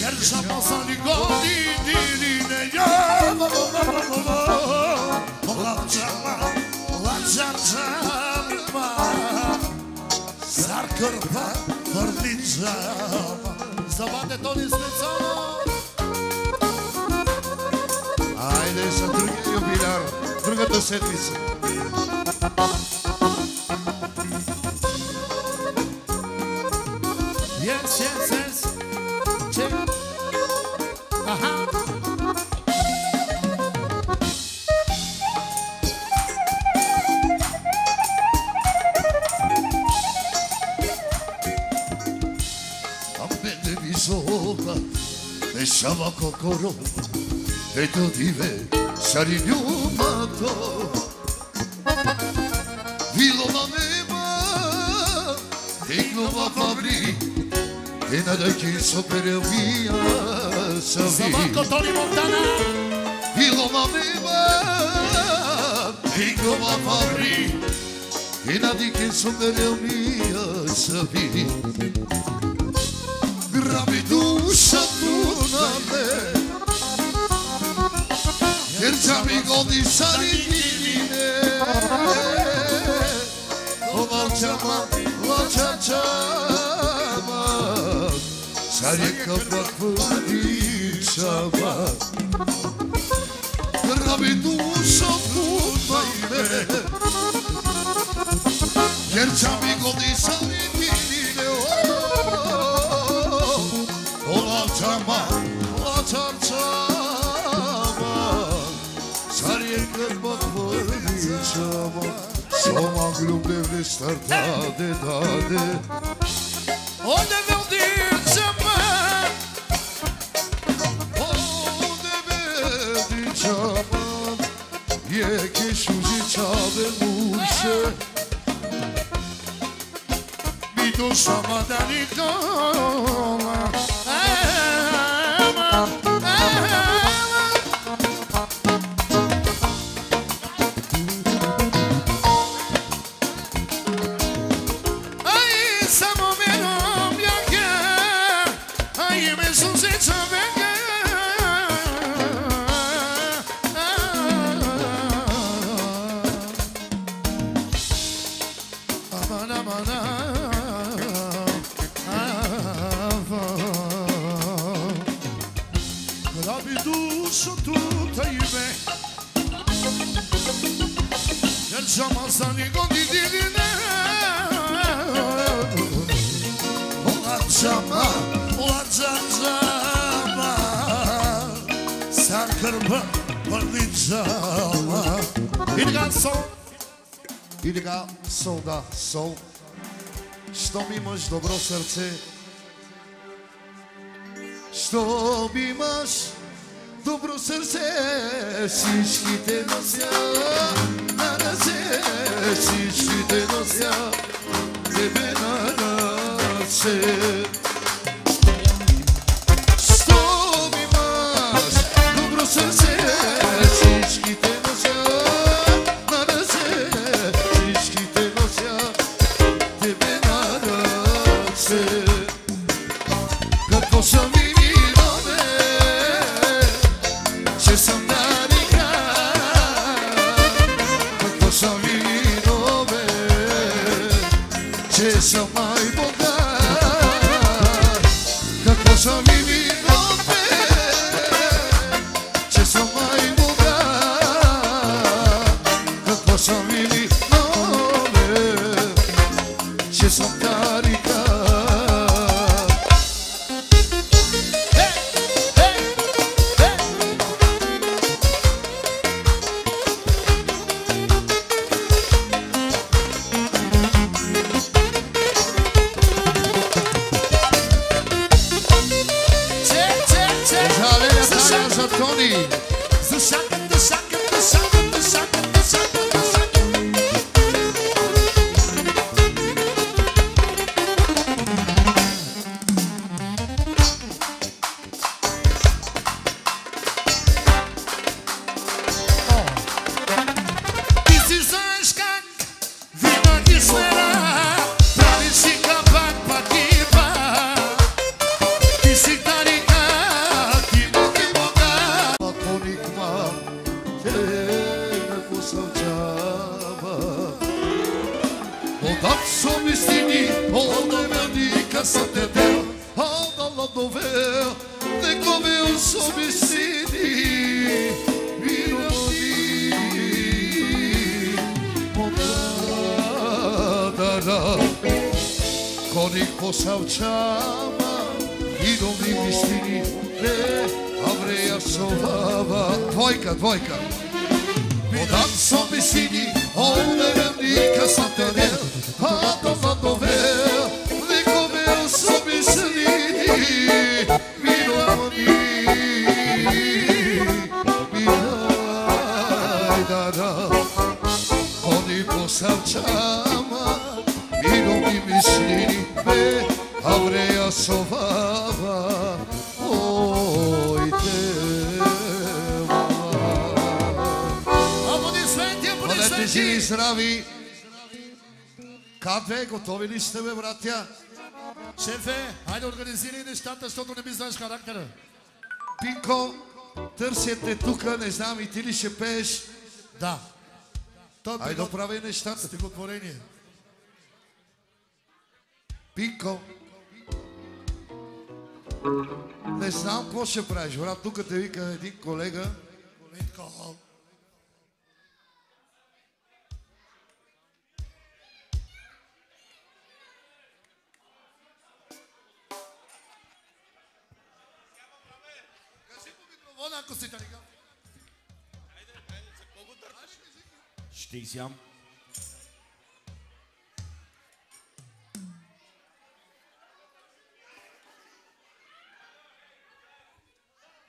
Ker çalmazsan rigodi dinine Ya bu kalçama Krpa forličama Zabate to ni specijalno Ajde sa drugi jubilar, другата седмица. 心ベトディベシャリリョマトヴィロマメバティノマファブリテナダキソペレウィアサビヴィロマメバティノマファブリテナダキソペレウィアサビ sarı diline Kovalcama laçacama Sarı kapak bu sabah Rabbi dua Voglio devi star dade dade. Onde meu diz amar Onde vedi çaman Ye ki şuzi muşe. Bir dost ama dani сол Щом имаш добро сърце. Щом имаш добро сърце Всичките нося на ръце Всичките нося тебе на ръце сте, бе, братя? Шефе, хайде организирай нещата, защото не ми знаеш характера. Пинко, търсете тука, не знам и ти ли ще пееш. Да. Той Айде пригод... оправи нещата. стихотворение. Пинко. Не знам какво ще правиш, брат. Тук те вика един колега. Изям.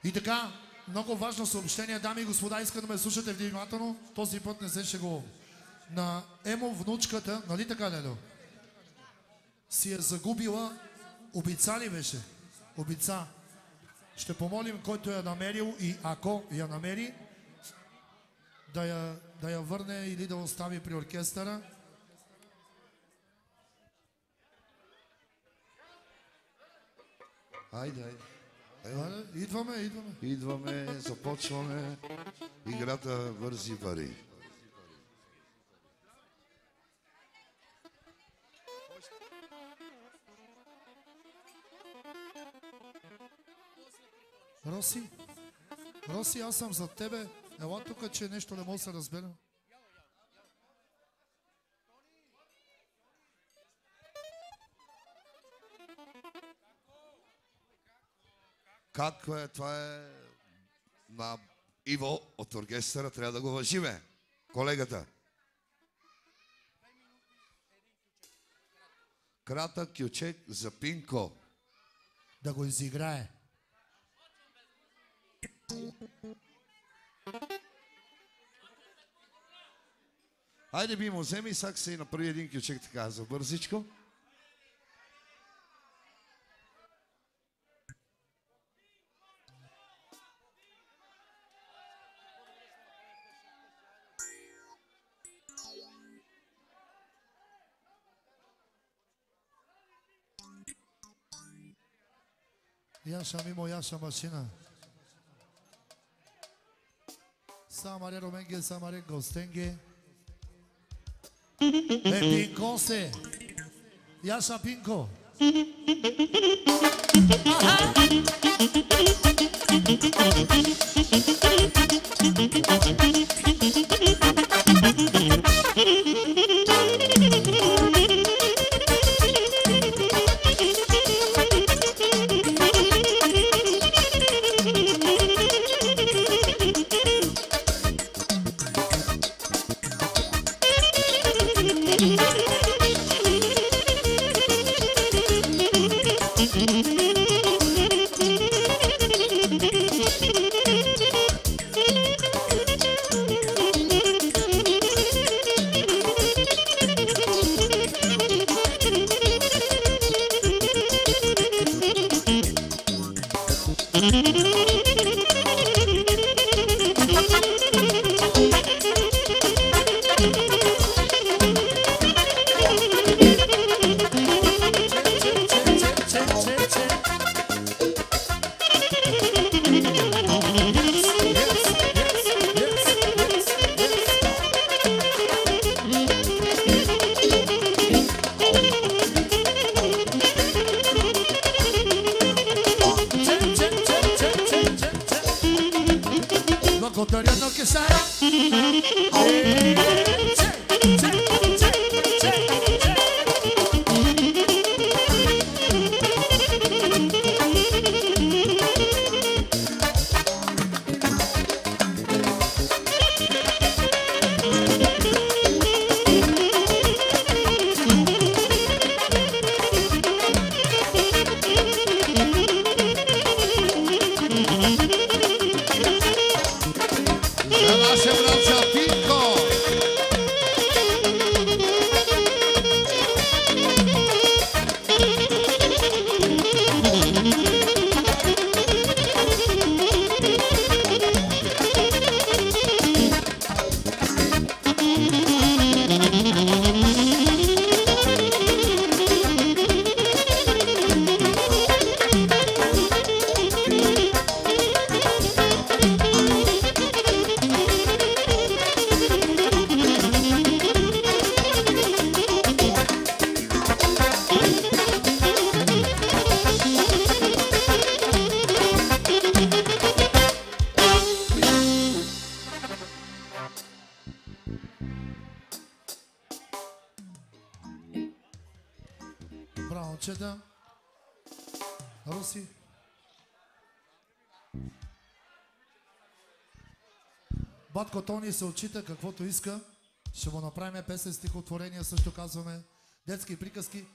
И така, много важно съобщение, дами и господа, искам да ме слушате внимателно. Този път не се шегувам. На Емо внучката, нали така, Лело? Си е загубила, обица ли беше? Обица. Ще помолим, който я намерил и ако я намери, да я, да я върне или да остави при оркестъра. Айде, айде. Айде, Идваме, идваме. Идваме, започваме играта Вързи пари. Роси, Роси, аз съм зад тебе. Ела тук, че нещо не мога да се разбере. Как е? Това е на е? Иво от оркестъра. Трябва да го въжиме. Колегата. Кратък ключек за Пинко. Да го изиграе. Thank you. Айде би му вземи, сак се и направи един кючек така за бързичко. Jaša mimo Jaša mašina. Samare Romenge, Samare Gostenge. E Pinko se. Jaša Pinko. Aha. Се отчита каквото иска. Ще му направим песен стихотворения, също казваме. Детски приказки.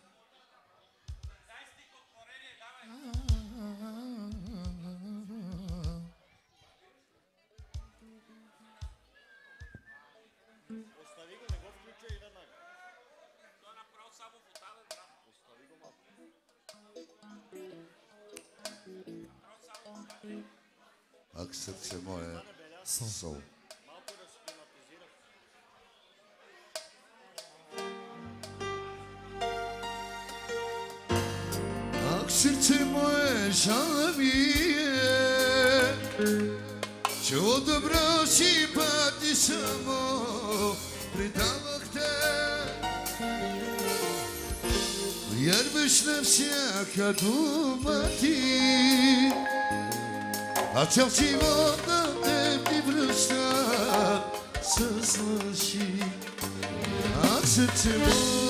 Всяка дума ти, а цял живот на теб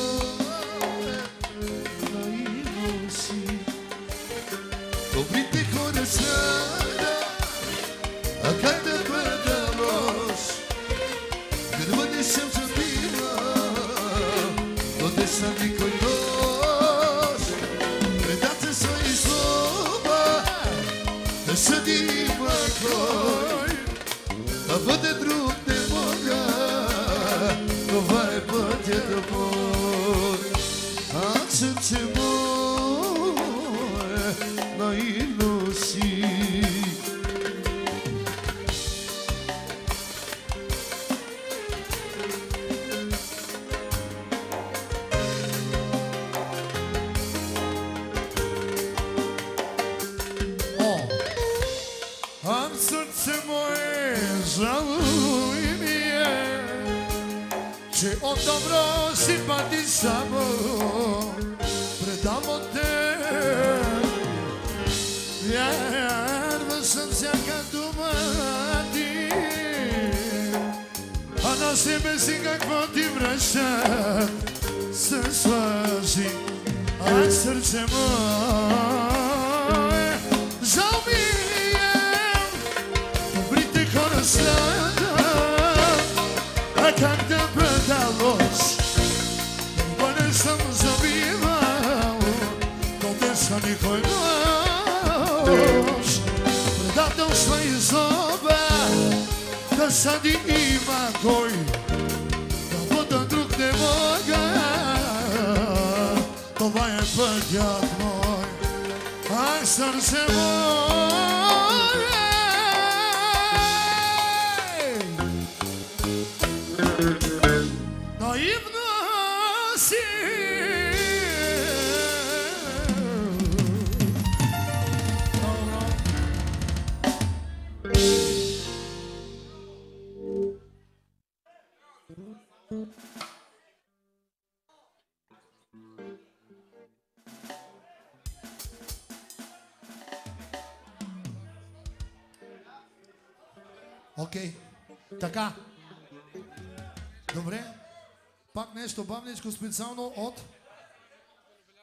бавничко специално от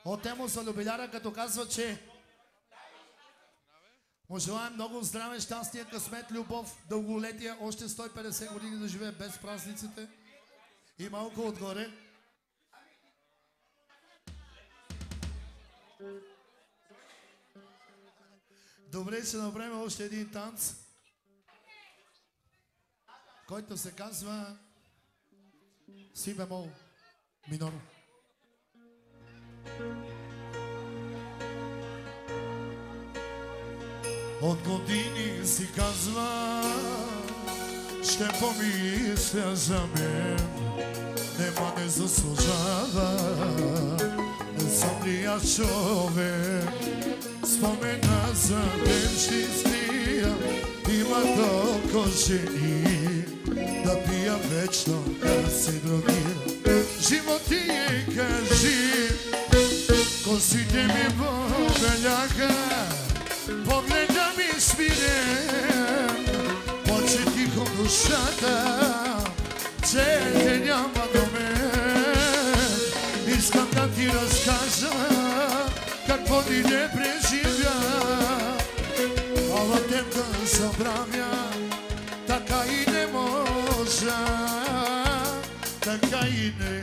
от тема за любеляра, като казва, че му желаем много здраве, щастие, късмет, любов, дълголетие, още 150 години да живее без празниците и малко отгоре. Добре, ще направим още един танц, който се казва си бемол минор. От години си казва, ще помисля за мен, нема не заслужава, не съм ли аз човек, спомена за ден ще излия, има толкова жени, пия вечно, да се другира. Живот ти е кажи, косите ми побеляха, погледа ми смирен, поче тихо душата, че те няма до мен. Искам да ти разкажа, какво ти не преживя, ала теб да забравя, можа, така и не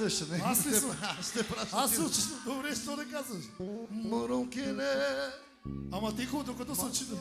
Очиташ, не? Аз ли съм? Те пращам. Аз се очитам. Добре, що да казваш? Моронкеле. Ама тихо, докато се очитам.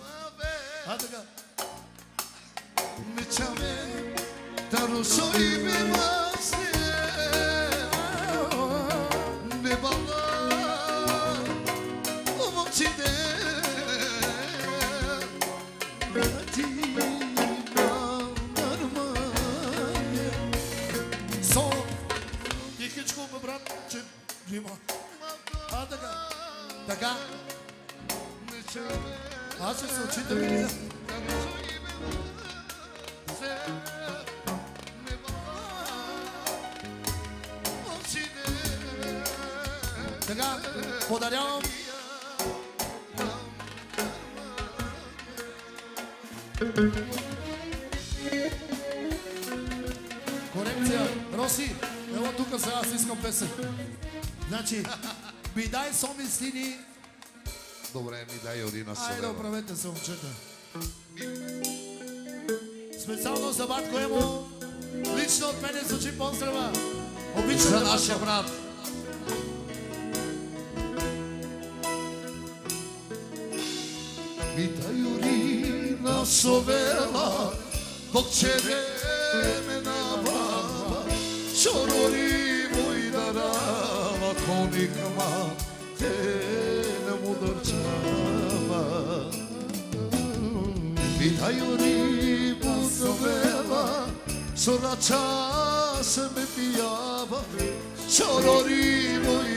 Се, момчета. Специално за батко Емо, лично от мене звучи поздрава. Обичам За нашия брат. Витай Орина Савела, dok çevreme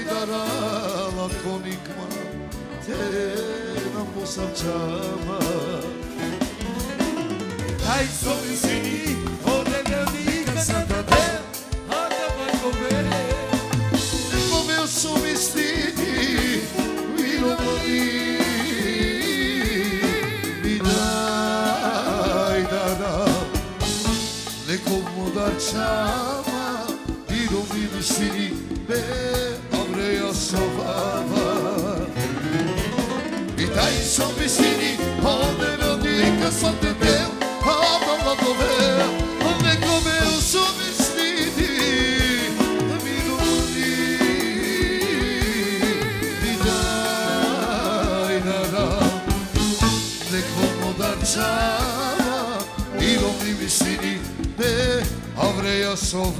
i darala konikma Te nam posavčava Daj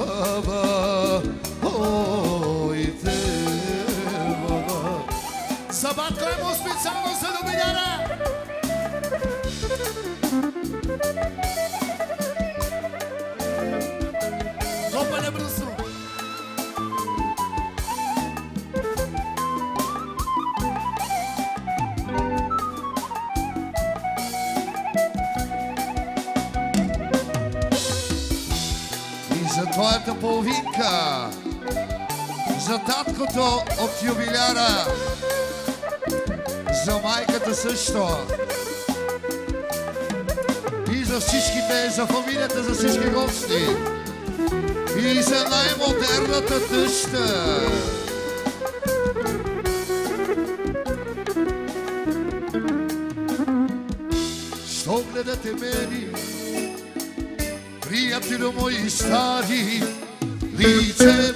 a sovava, oh, i te, baba. За батко Емо специално за за таткото от юбиляра, за майката също. И за всичките, за фамилията, за всички гости. И за най-модерната тъща. Що гледате мени, Приятелю мой стари, лице поле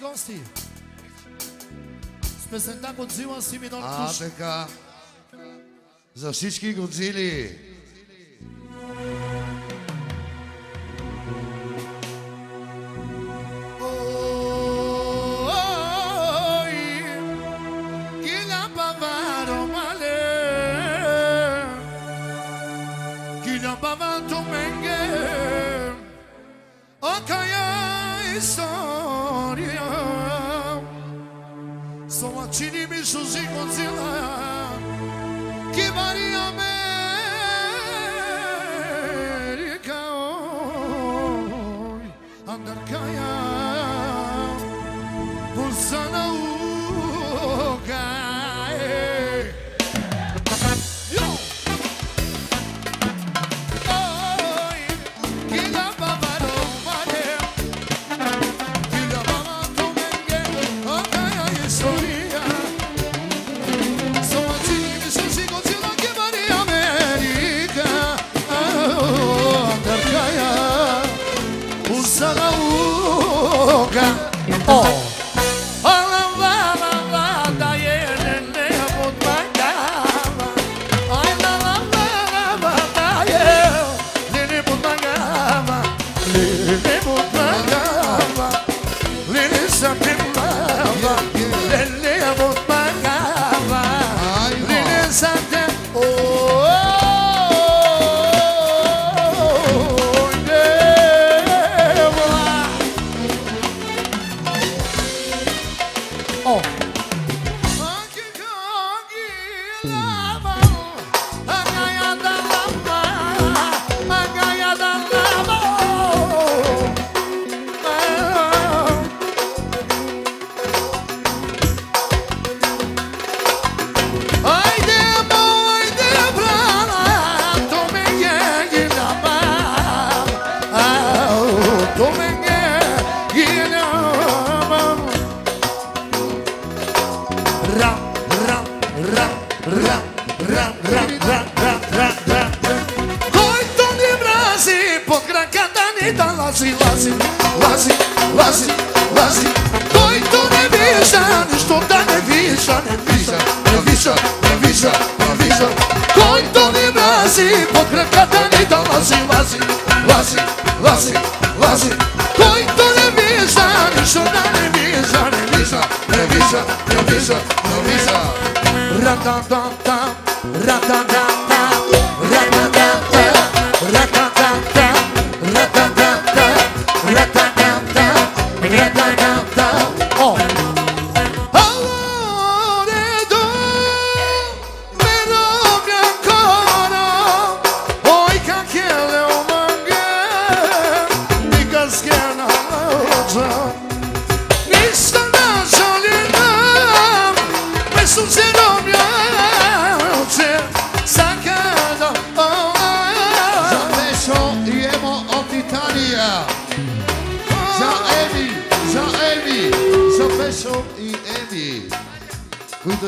Гости. С песента Годзила си минор А, така. За всички годзили.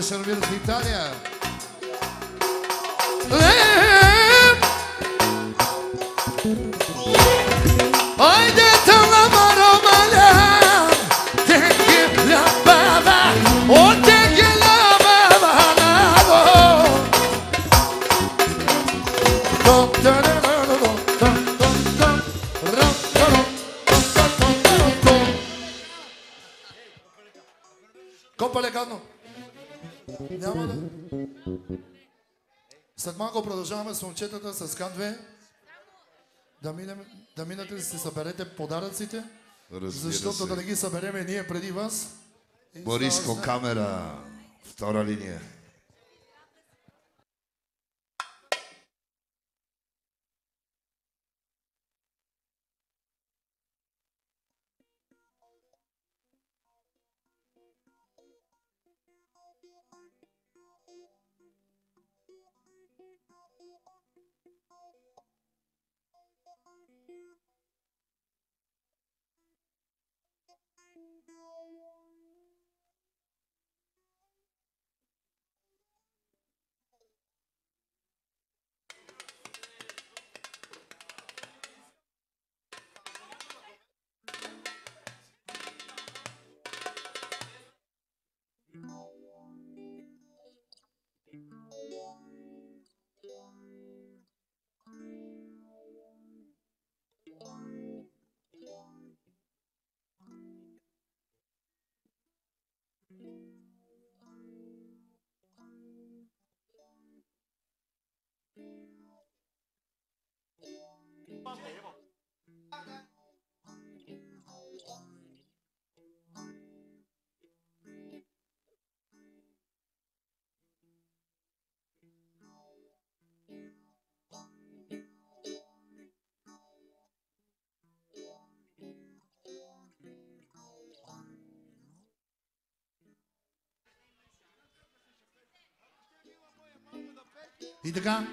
Questo è il mio Italia. с момчетата с Кан да, минем, да минете да си съберете подаръците, Разбира защото се. да не ги събереме ние преди вас. Бориско, камера, втора линия. И така,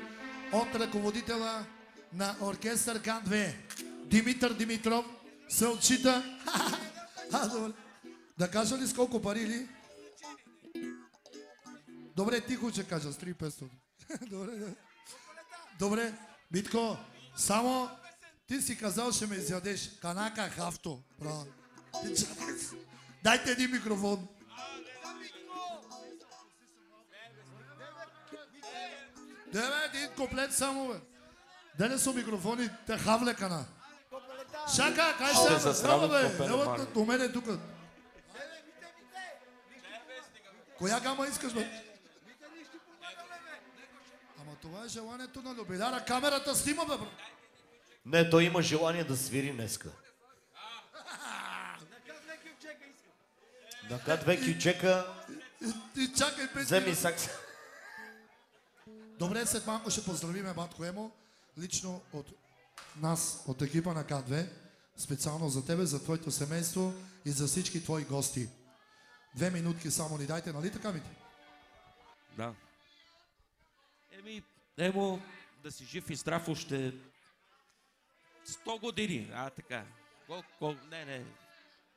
от ръководителя на оркестър Кан-2, Димитър Димитров, се отчита... Да кажа ли с колко пари ли? Добре, тихо ще кажа, с 3500. Добре, да. Добре, Митко, само ти си казал, ще ме изядеш. Канака хафто. Дайте един микрофон. Да, бе, един комплект само, бе. Даде са микрофони, те хавле кана. Шака, кай Ще се, срамят бе, Марко. до мене тук. Коя гама искаш, бе? Ама това е желанието на любиляра. Камерата снима, бе, бро. Не, той има желание да свири днеска. Накат две кючека, И чакай пет вземи минути. Добре, след малко ще поздравиме Батко Емо, лично от нас, от екипа на К2, специално за тебе, за твоето семейство и за всички твои гости. Две минутки само ни дайте, нали така, Мити? Да. Еми, Емо, да си жив и здрав още 100 години. А, така. Кол, кол, не, не.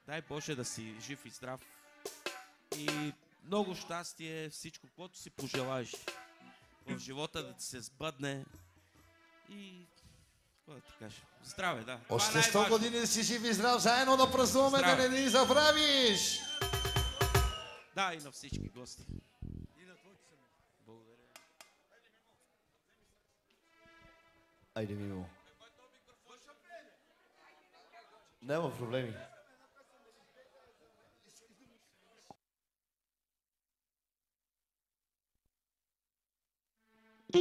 Дай Боже да си жив и здрав. И много щастие, всичко, което си пожелаеш в живота да ти се сбъдне. И... Какво да ти кажа? Здраве, да. Е Още 100 най-важно. години си жив и здрав, заедно да празнуваме, да не ни забравиш! Да, и на всички гости. Благодаря. Айде, Мимо. Няма проблеми. Oh,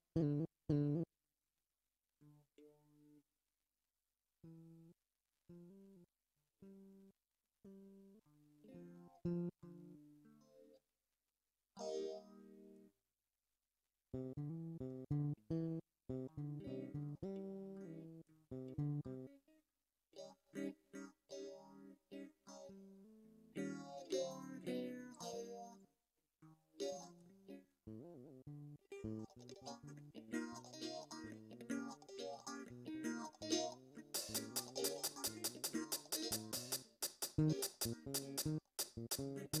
Thank you.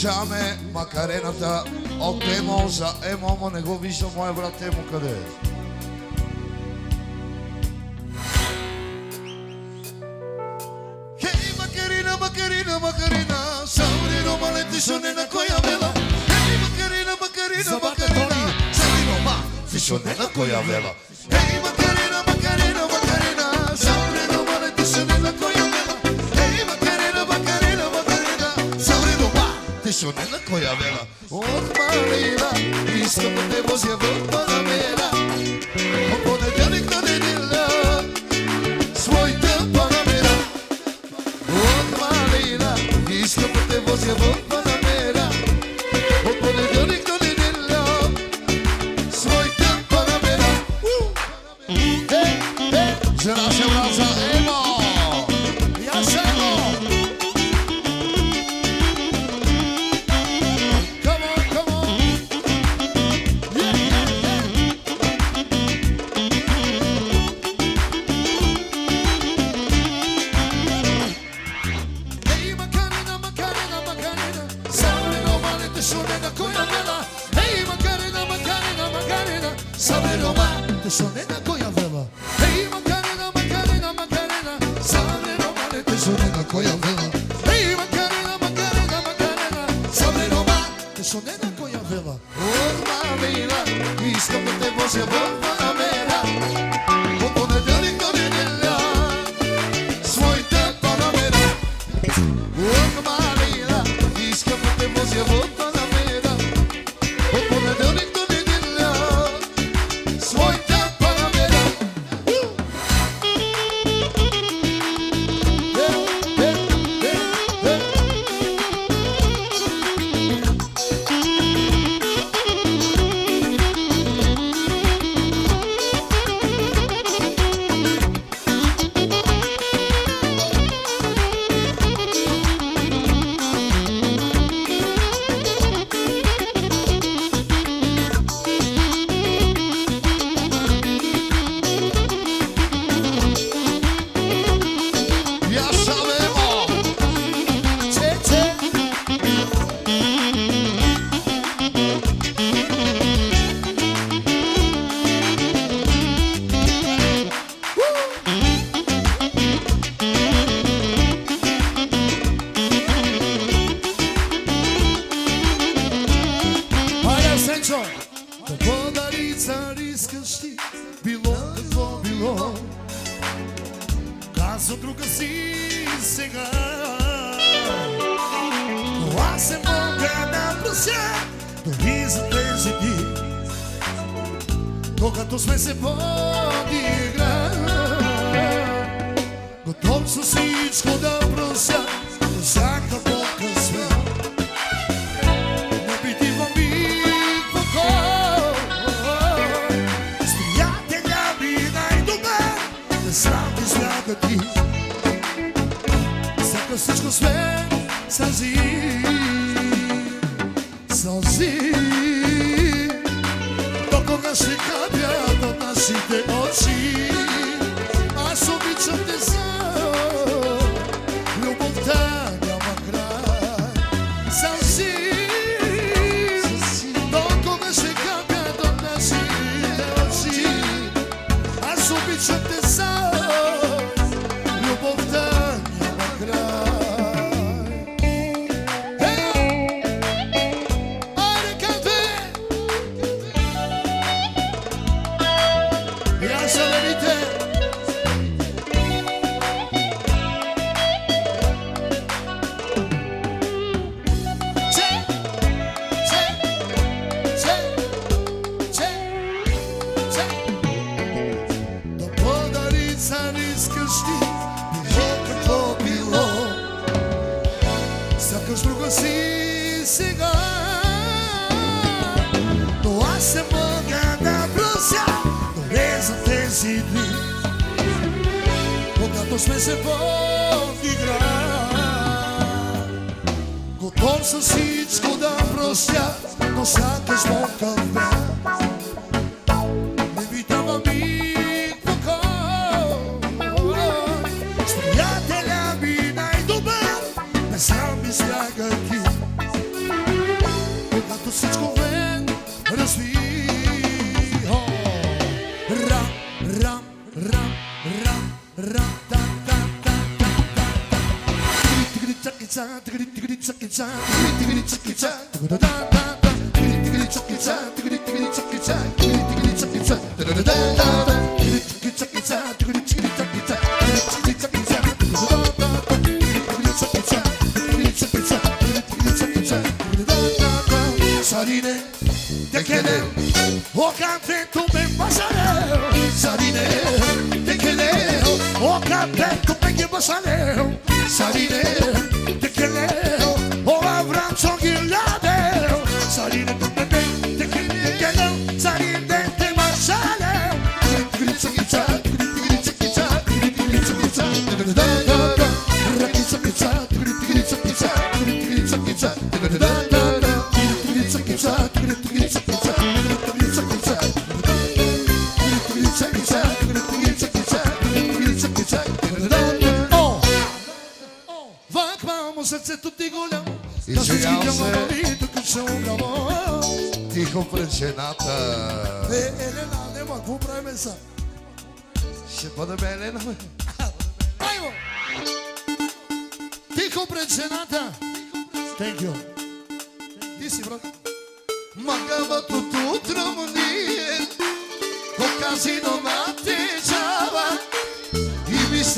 Продължаваме макарената от Емо за Емо, ама не го вижда моя брат Емо къде е.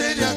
sería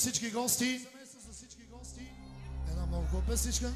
всички гости. Една хубава песничка.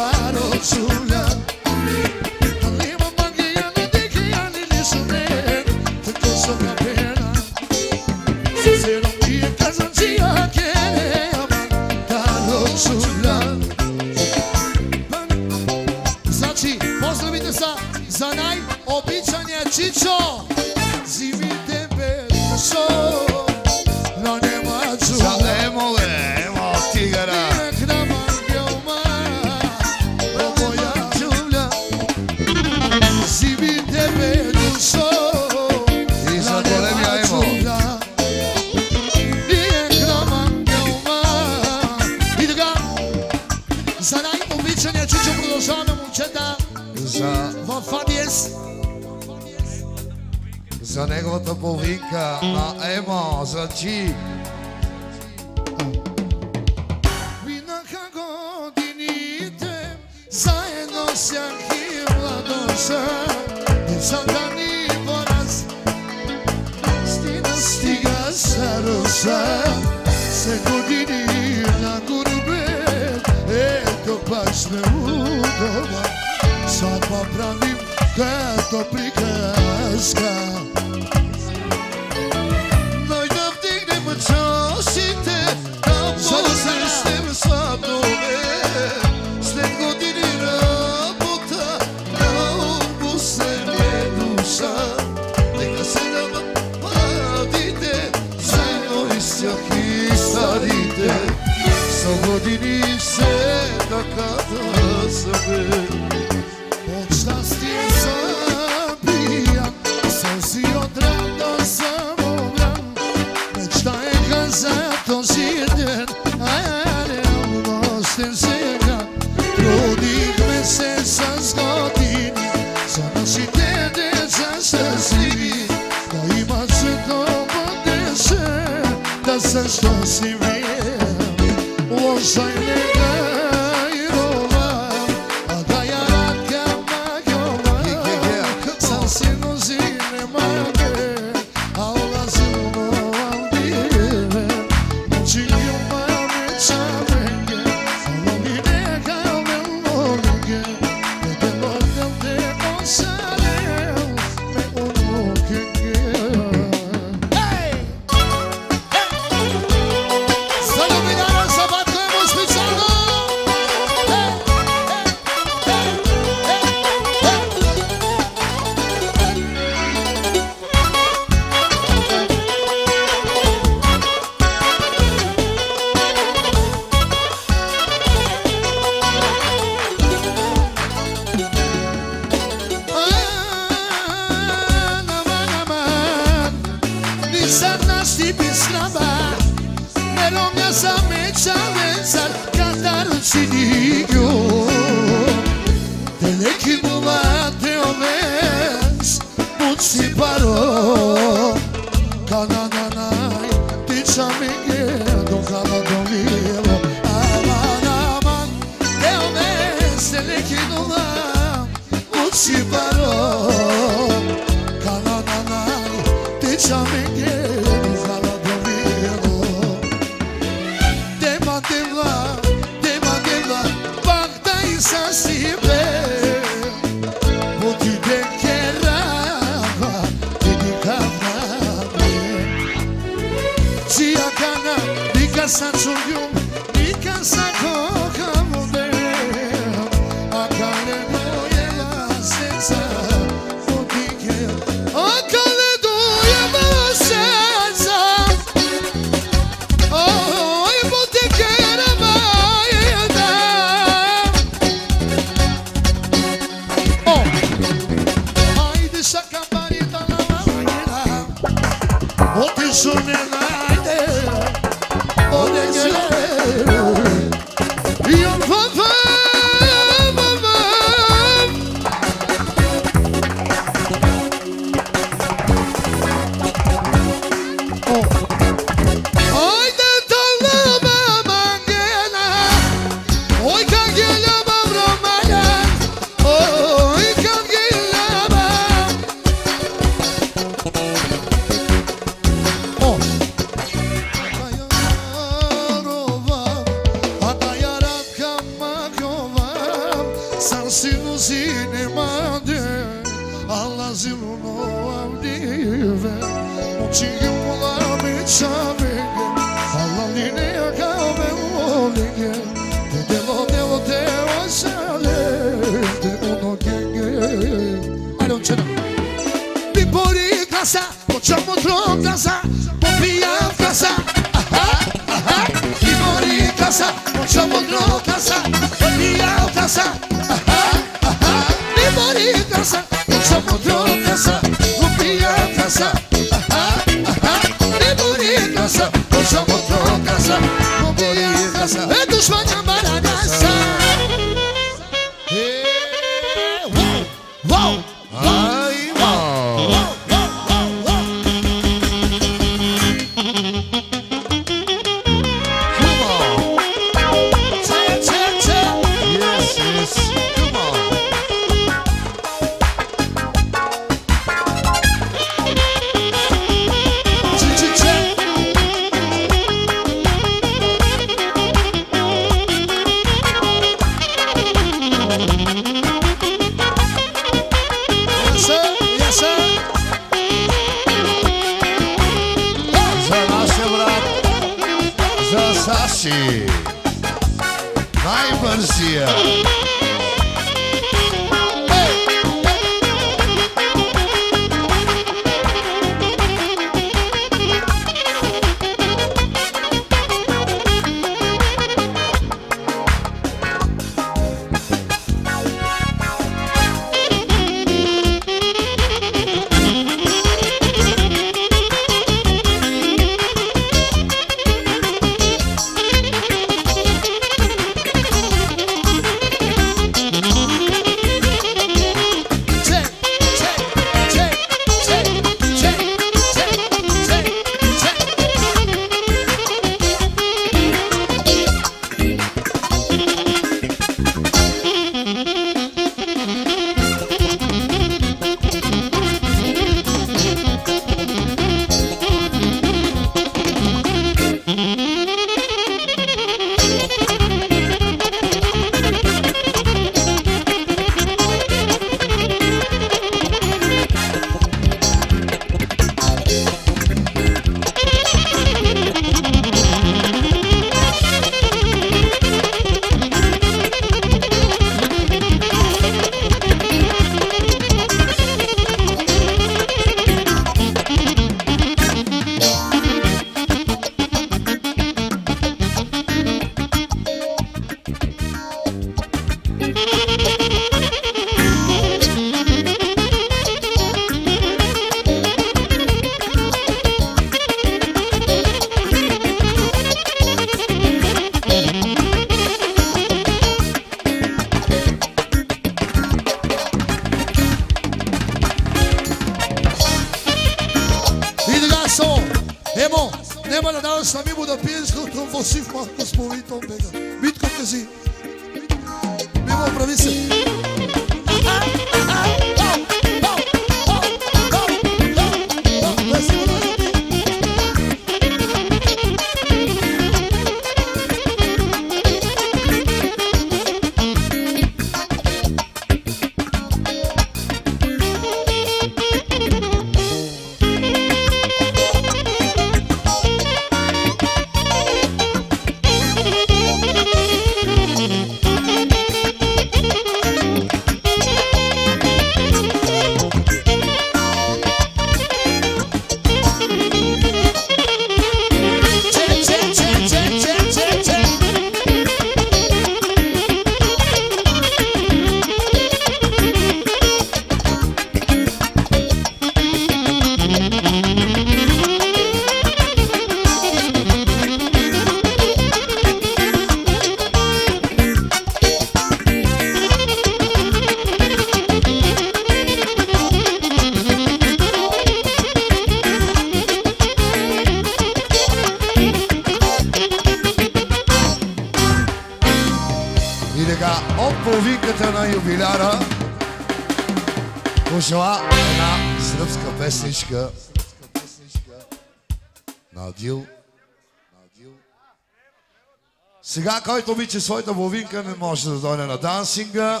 който обича своята половинка, не може да дойде на дансинга,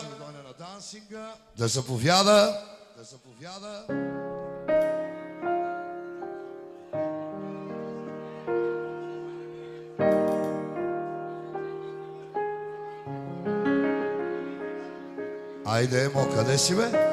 да заповяда, да заповяда. Айде, мо, къде си бе?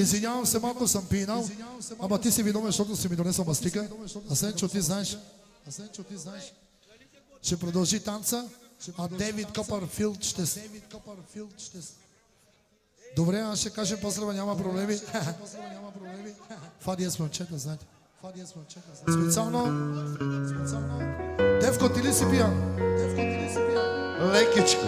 Izvinjavam se malo sam pinal, ama ti si mi domen što si mi donesao mastika, a sen ću ti znaš, a sen ću ti znaš, ще продължи танца, а Девид Копърфилд ще... Девид Копърфилд ще... Добре, аз ще кажем после, няма проблеми. Това ние сме момчета, знаете. Специално... Специално... Девко, ти ли си пиян? Девко, ти ли си пиян? Лекичко.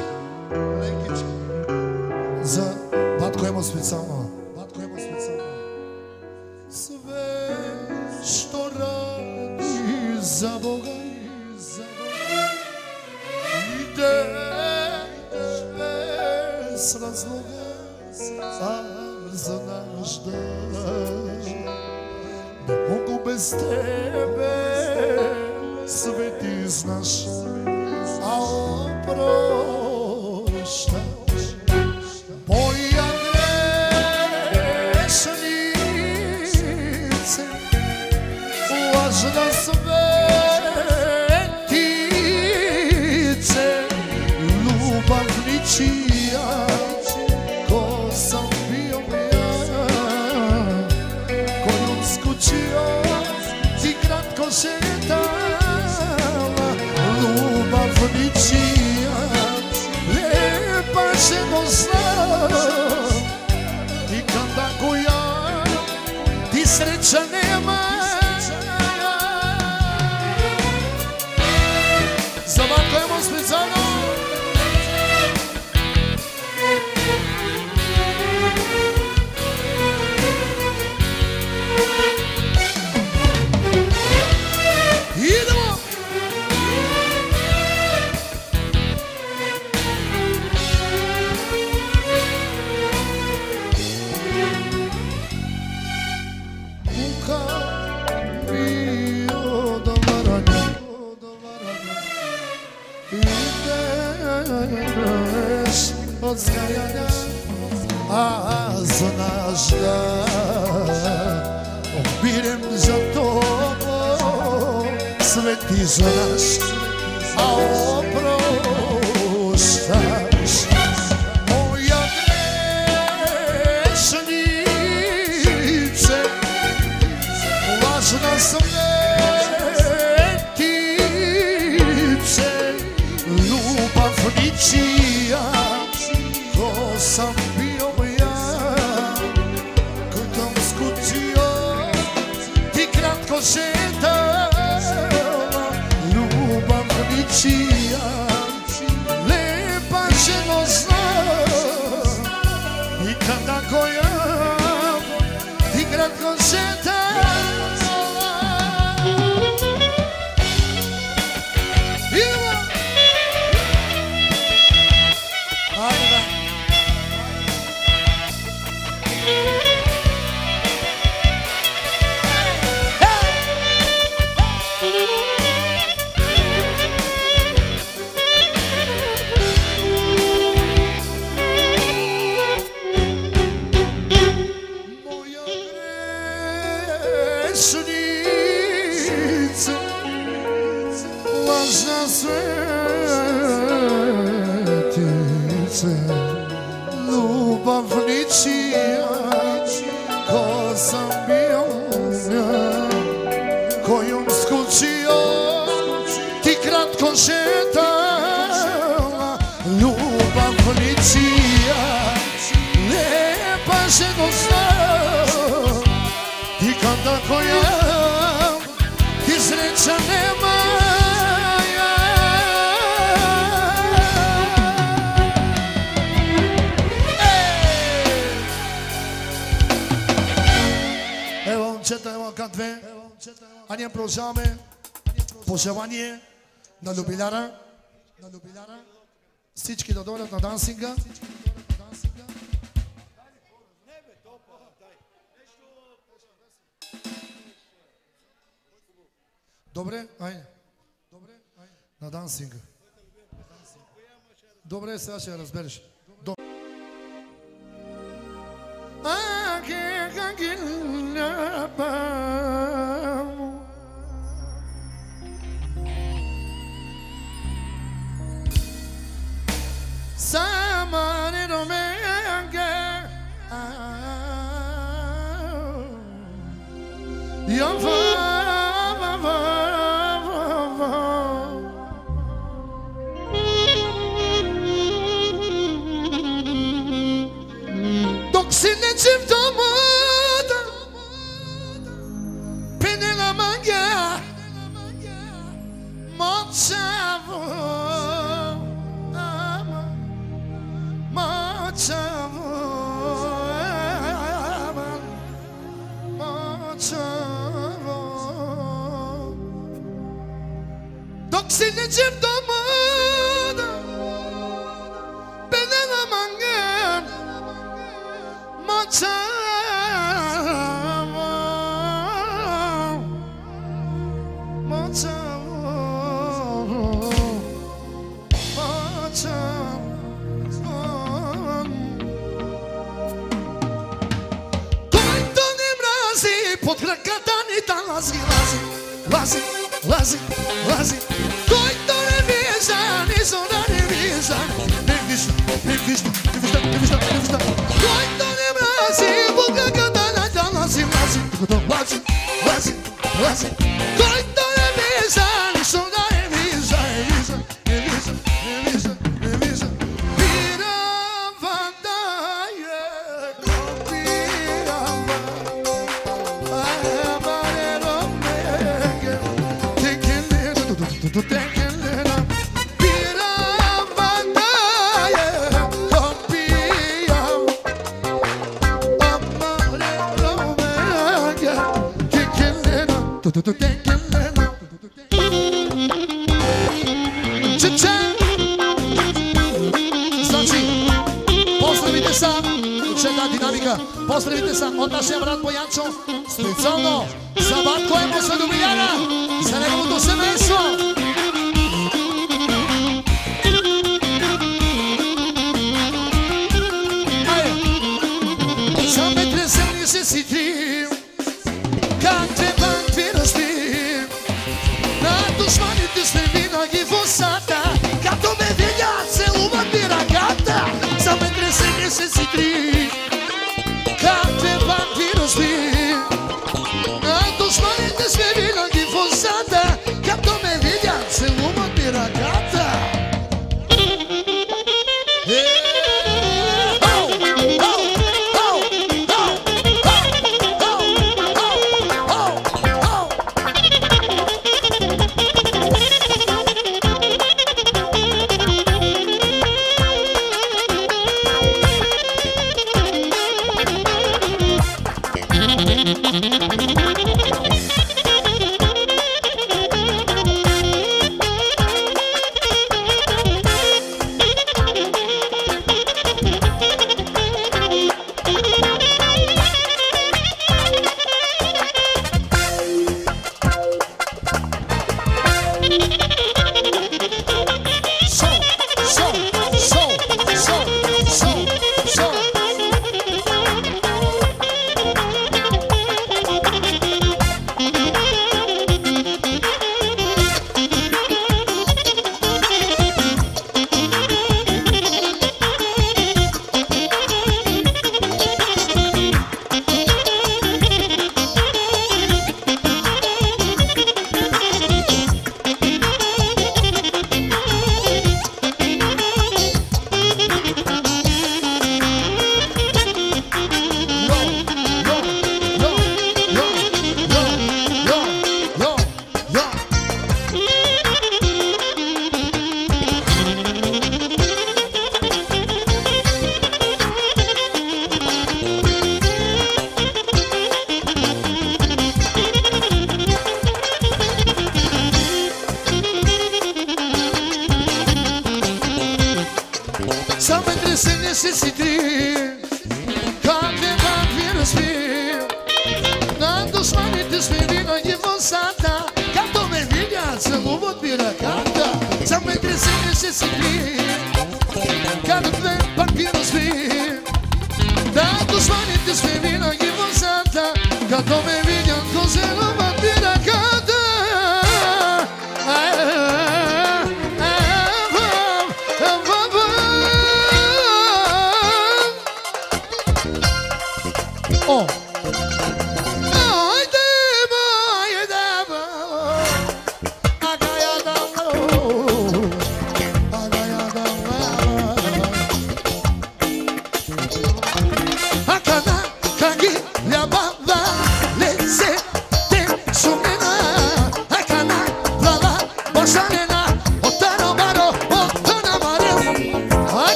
San divisas да на дансинга. Добре, айде. Добре, айде. На дансинга. Добре, сега ще я разбереш. Добре. Simon and Omega. Ah, young Donc c'est ne type de mode Pénéla Mon cerveau sineceğim damada Bedel amangem Maçama Maçama Maçama Tojto nim razi Pod krakatan i talazi lazi lazy, lazy, lazy. Toito revisan, is on a revisan. Big this, big this, give us that, give us that, give us that. Toito de Brasil, porque canta na jam, lazy, lazy, lazy, lazy, lazy. Toito Значи, Поздравите са, една динамика. Поздравите са от нашия брат Боянчо, специално за Батко за Домиляна, за неговото семейство.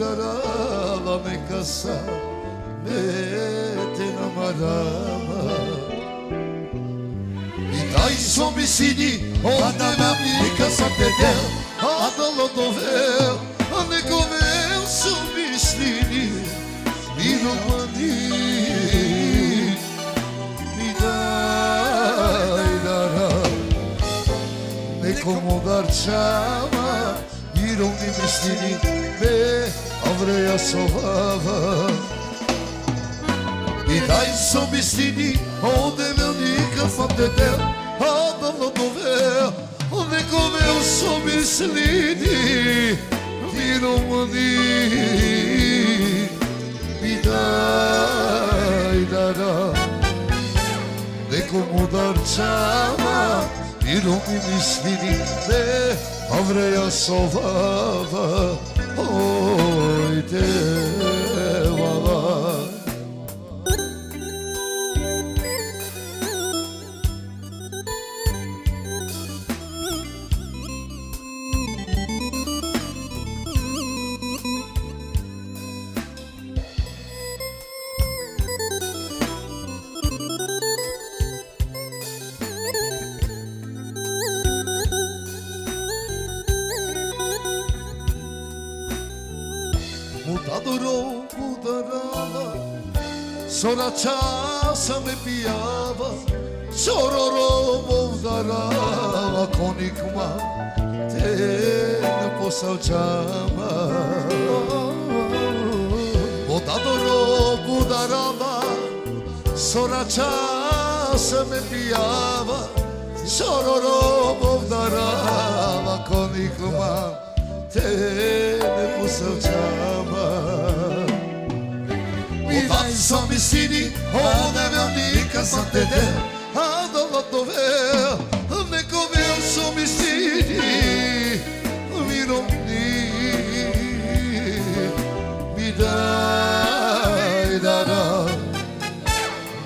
dara la me casa me te namorava e dai somicidi onde na mica sa pedel a dolo do véu a me comeu somicidi e no mandi me dai dara me comodar chama domni pristini me avreia sovava I dai so bistini onde meu nica fam de te Adam no dove onde é come meu so bislini Ti non mani Mi dai dará De como dar chama Mirom mislinde avreya solava oyde სონაცა სამებიავა სორორო მოვდარავა კონიკმა თენ პოსავჩამა მოდადორო ბუდარავა სონაცა სამებიავა სორორო მოვდარავა კონიკმა თენ პოსავჩამა sini, ovde velika sam te del A da lo dovel, neko vel su mi sini Mirovni, mi daj da da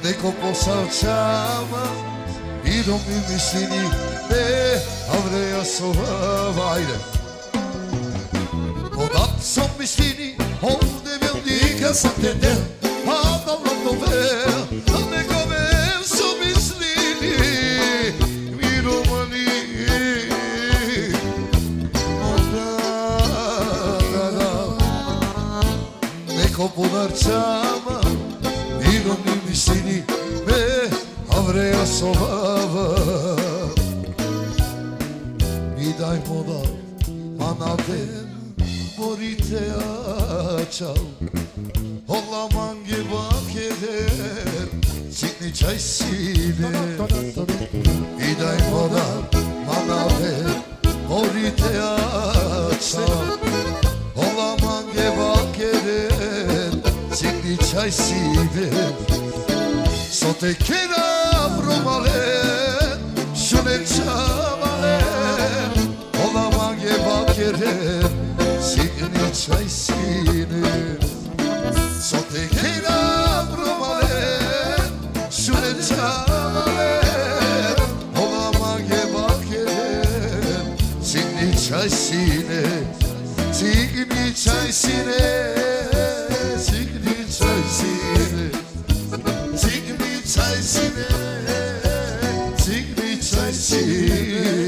Neko posavčava, mirovni mi sini Ne, avreja sovava, ajde Odat som mislini, ovde velika sam te del A Neko podarčava Mirovni mislini Me avreja sovava Mi daj moda Manavden porite açal. Holla mangi bak eder Sini çay siler İday moda mana ver Porite açal. Holla mangi bak eder Sini çay siler Sote kera vrumale Şune çamale Holla mangi bak çaysini Sote kira brumale Şule çamale Olama gebakeren Sini çaysini Sini çaysini Sini çaysini Sini çaysini Sini çaysini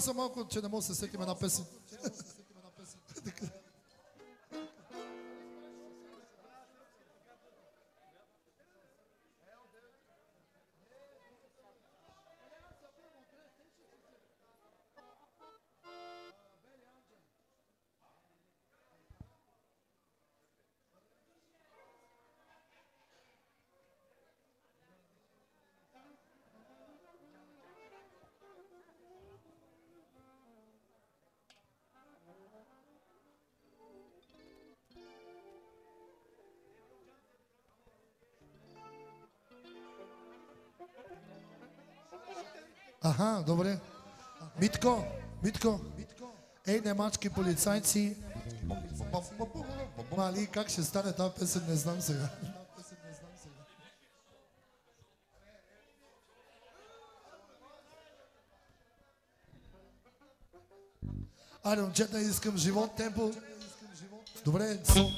samo, samo, če ne boste, se ti me napisi. Аха, добре. Митко, Митко. Ей, немачки полицайци. Мали, как ще стане тази песен, не знам сега. Айде, момчета, искам живот, темпо. Добре, сон.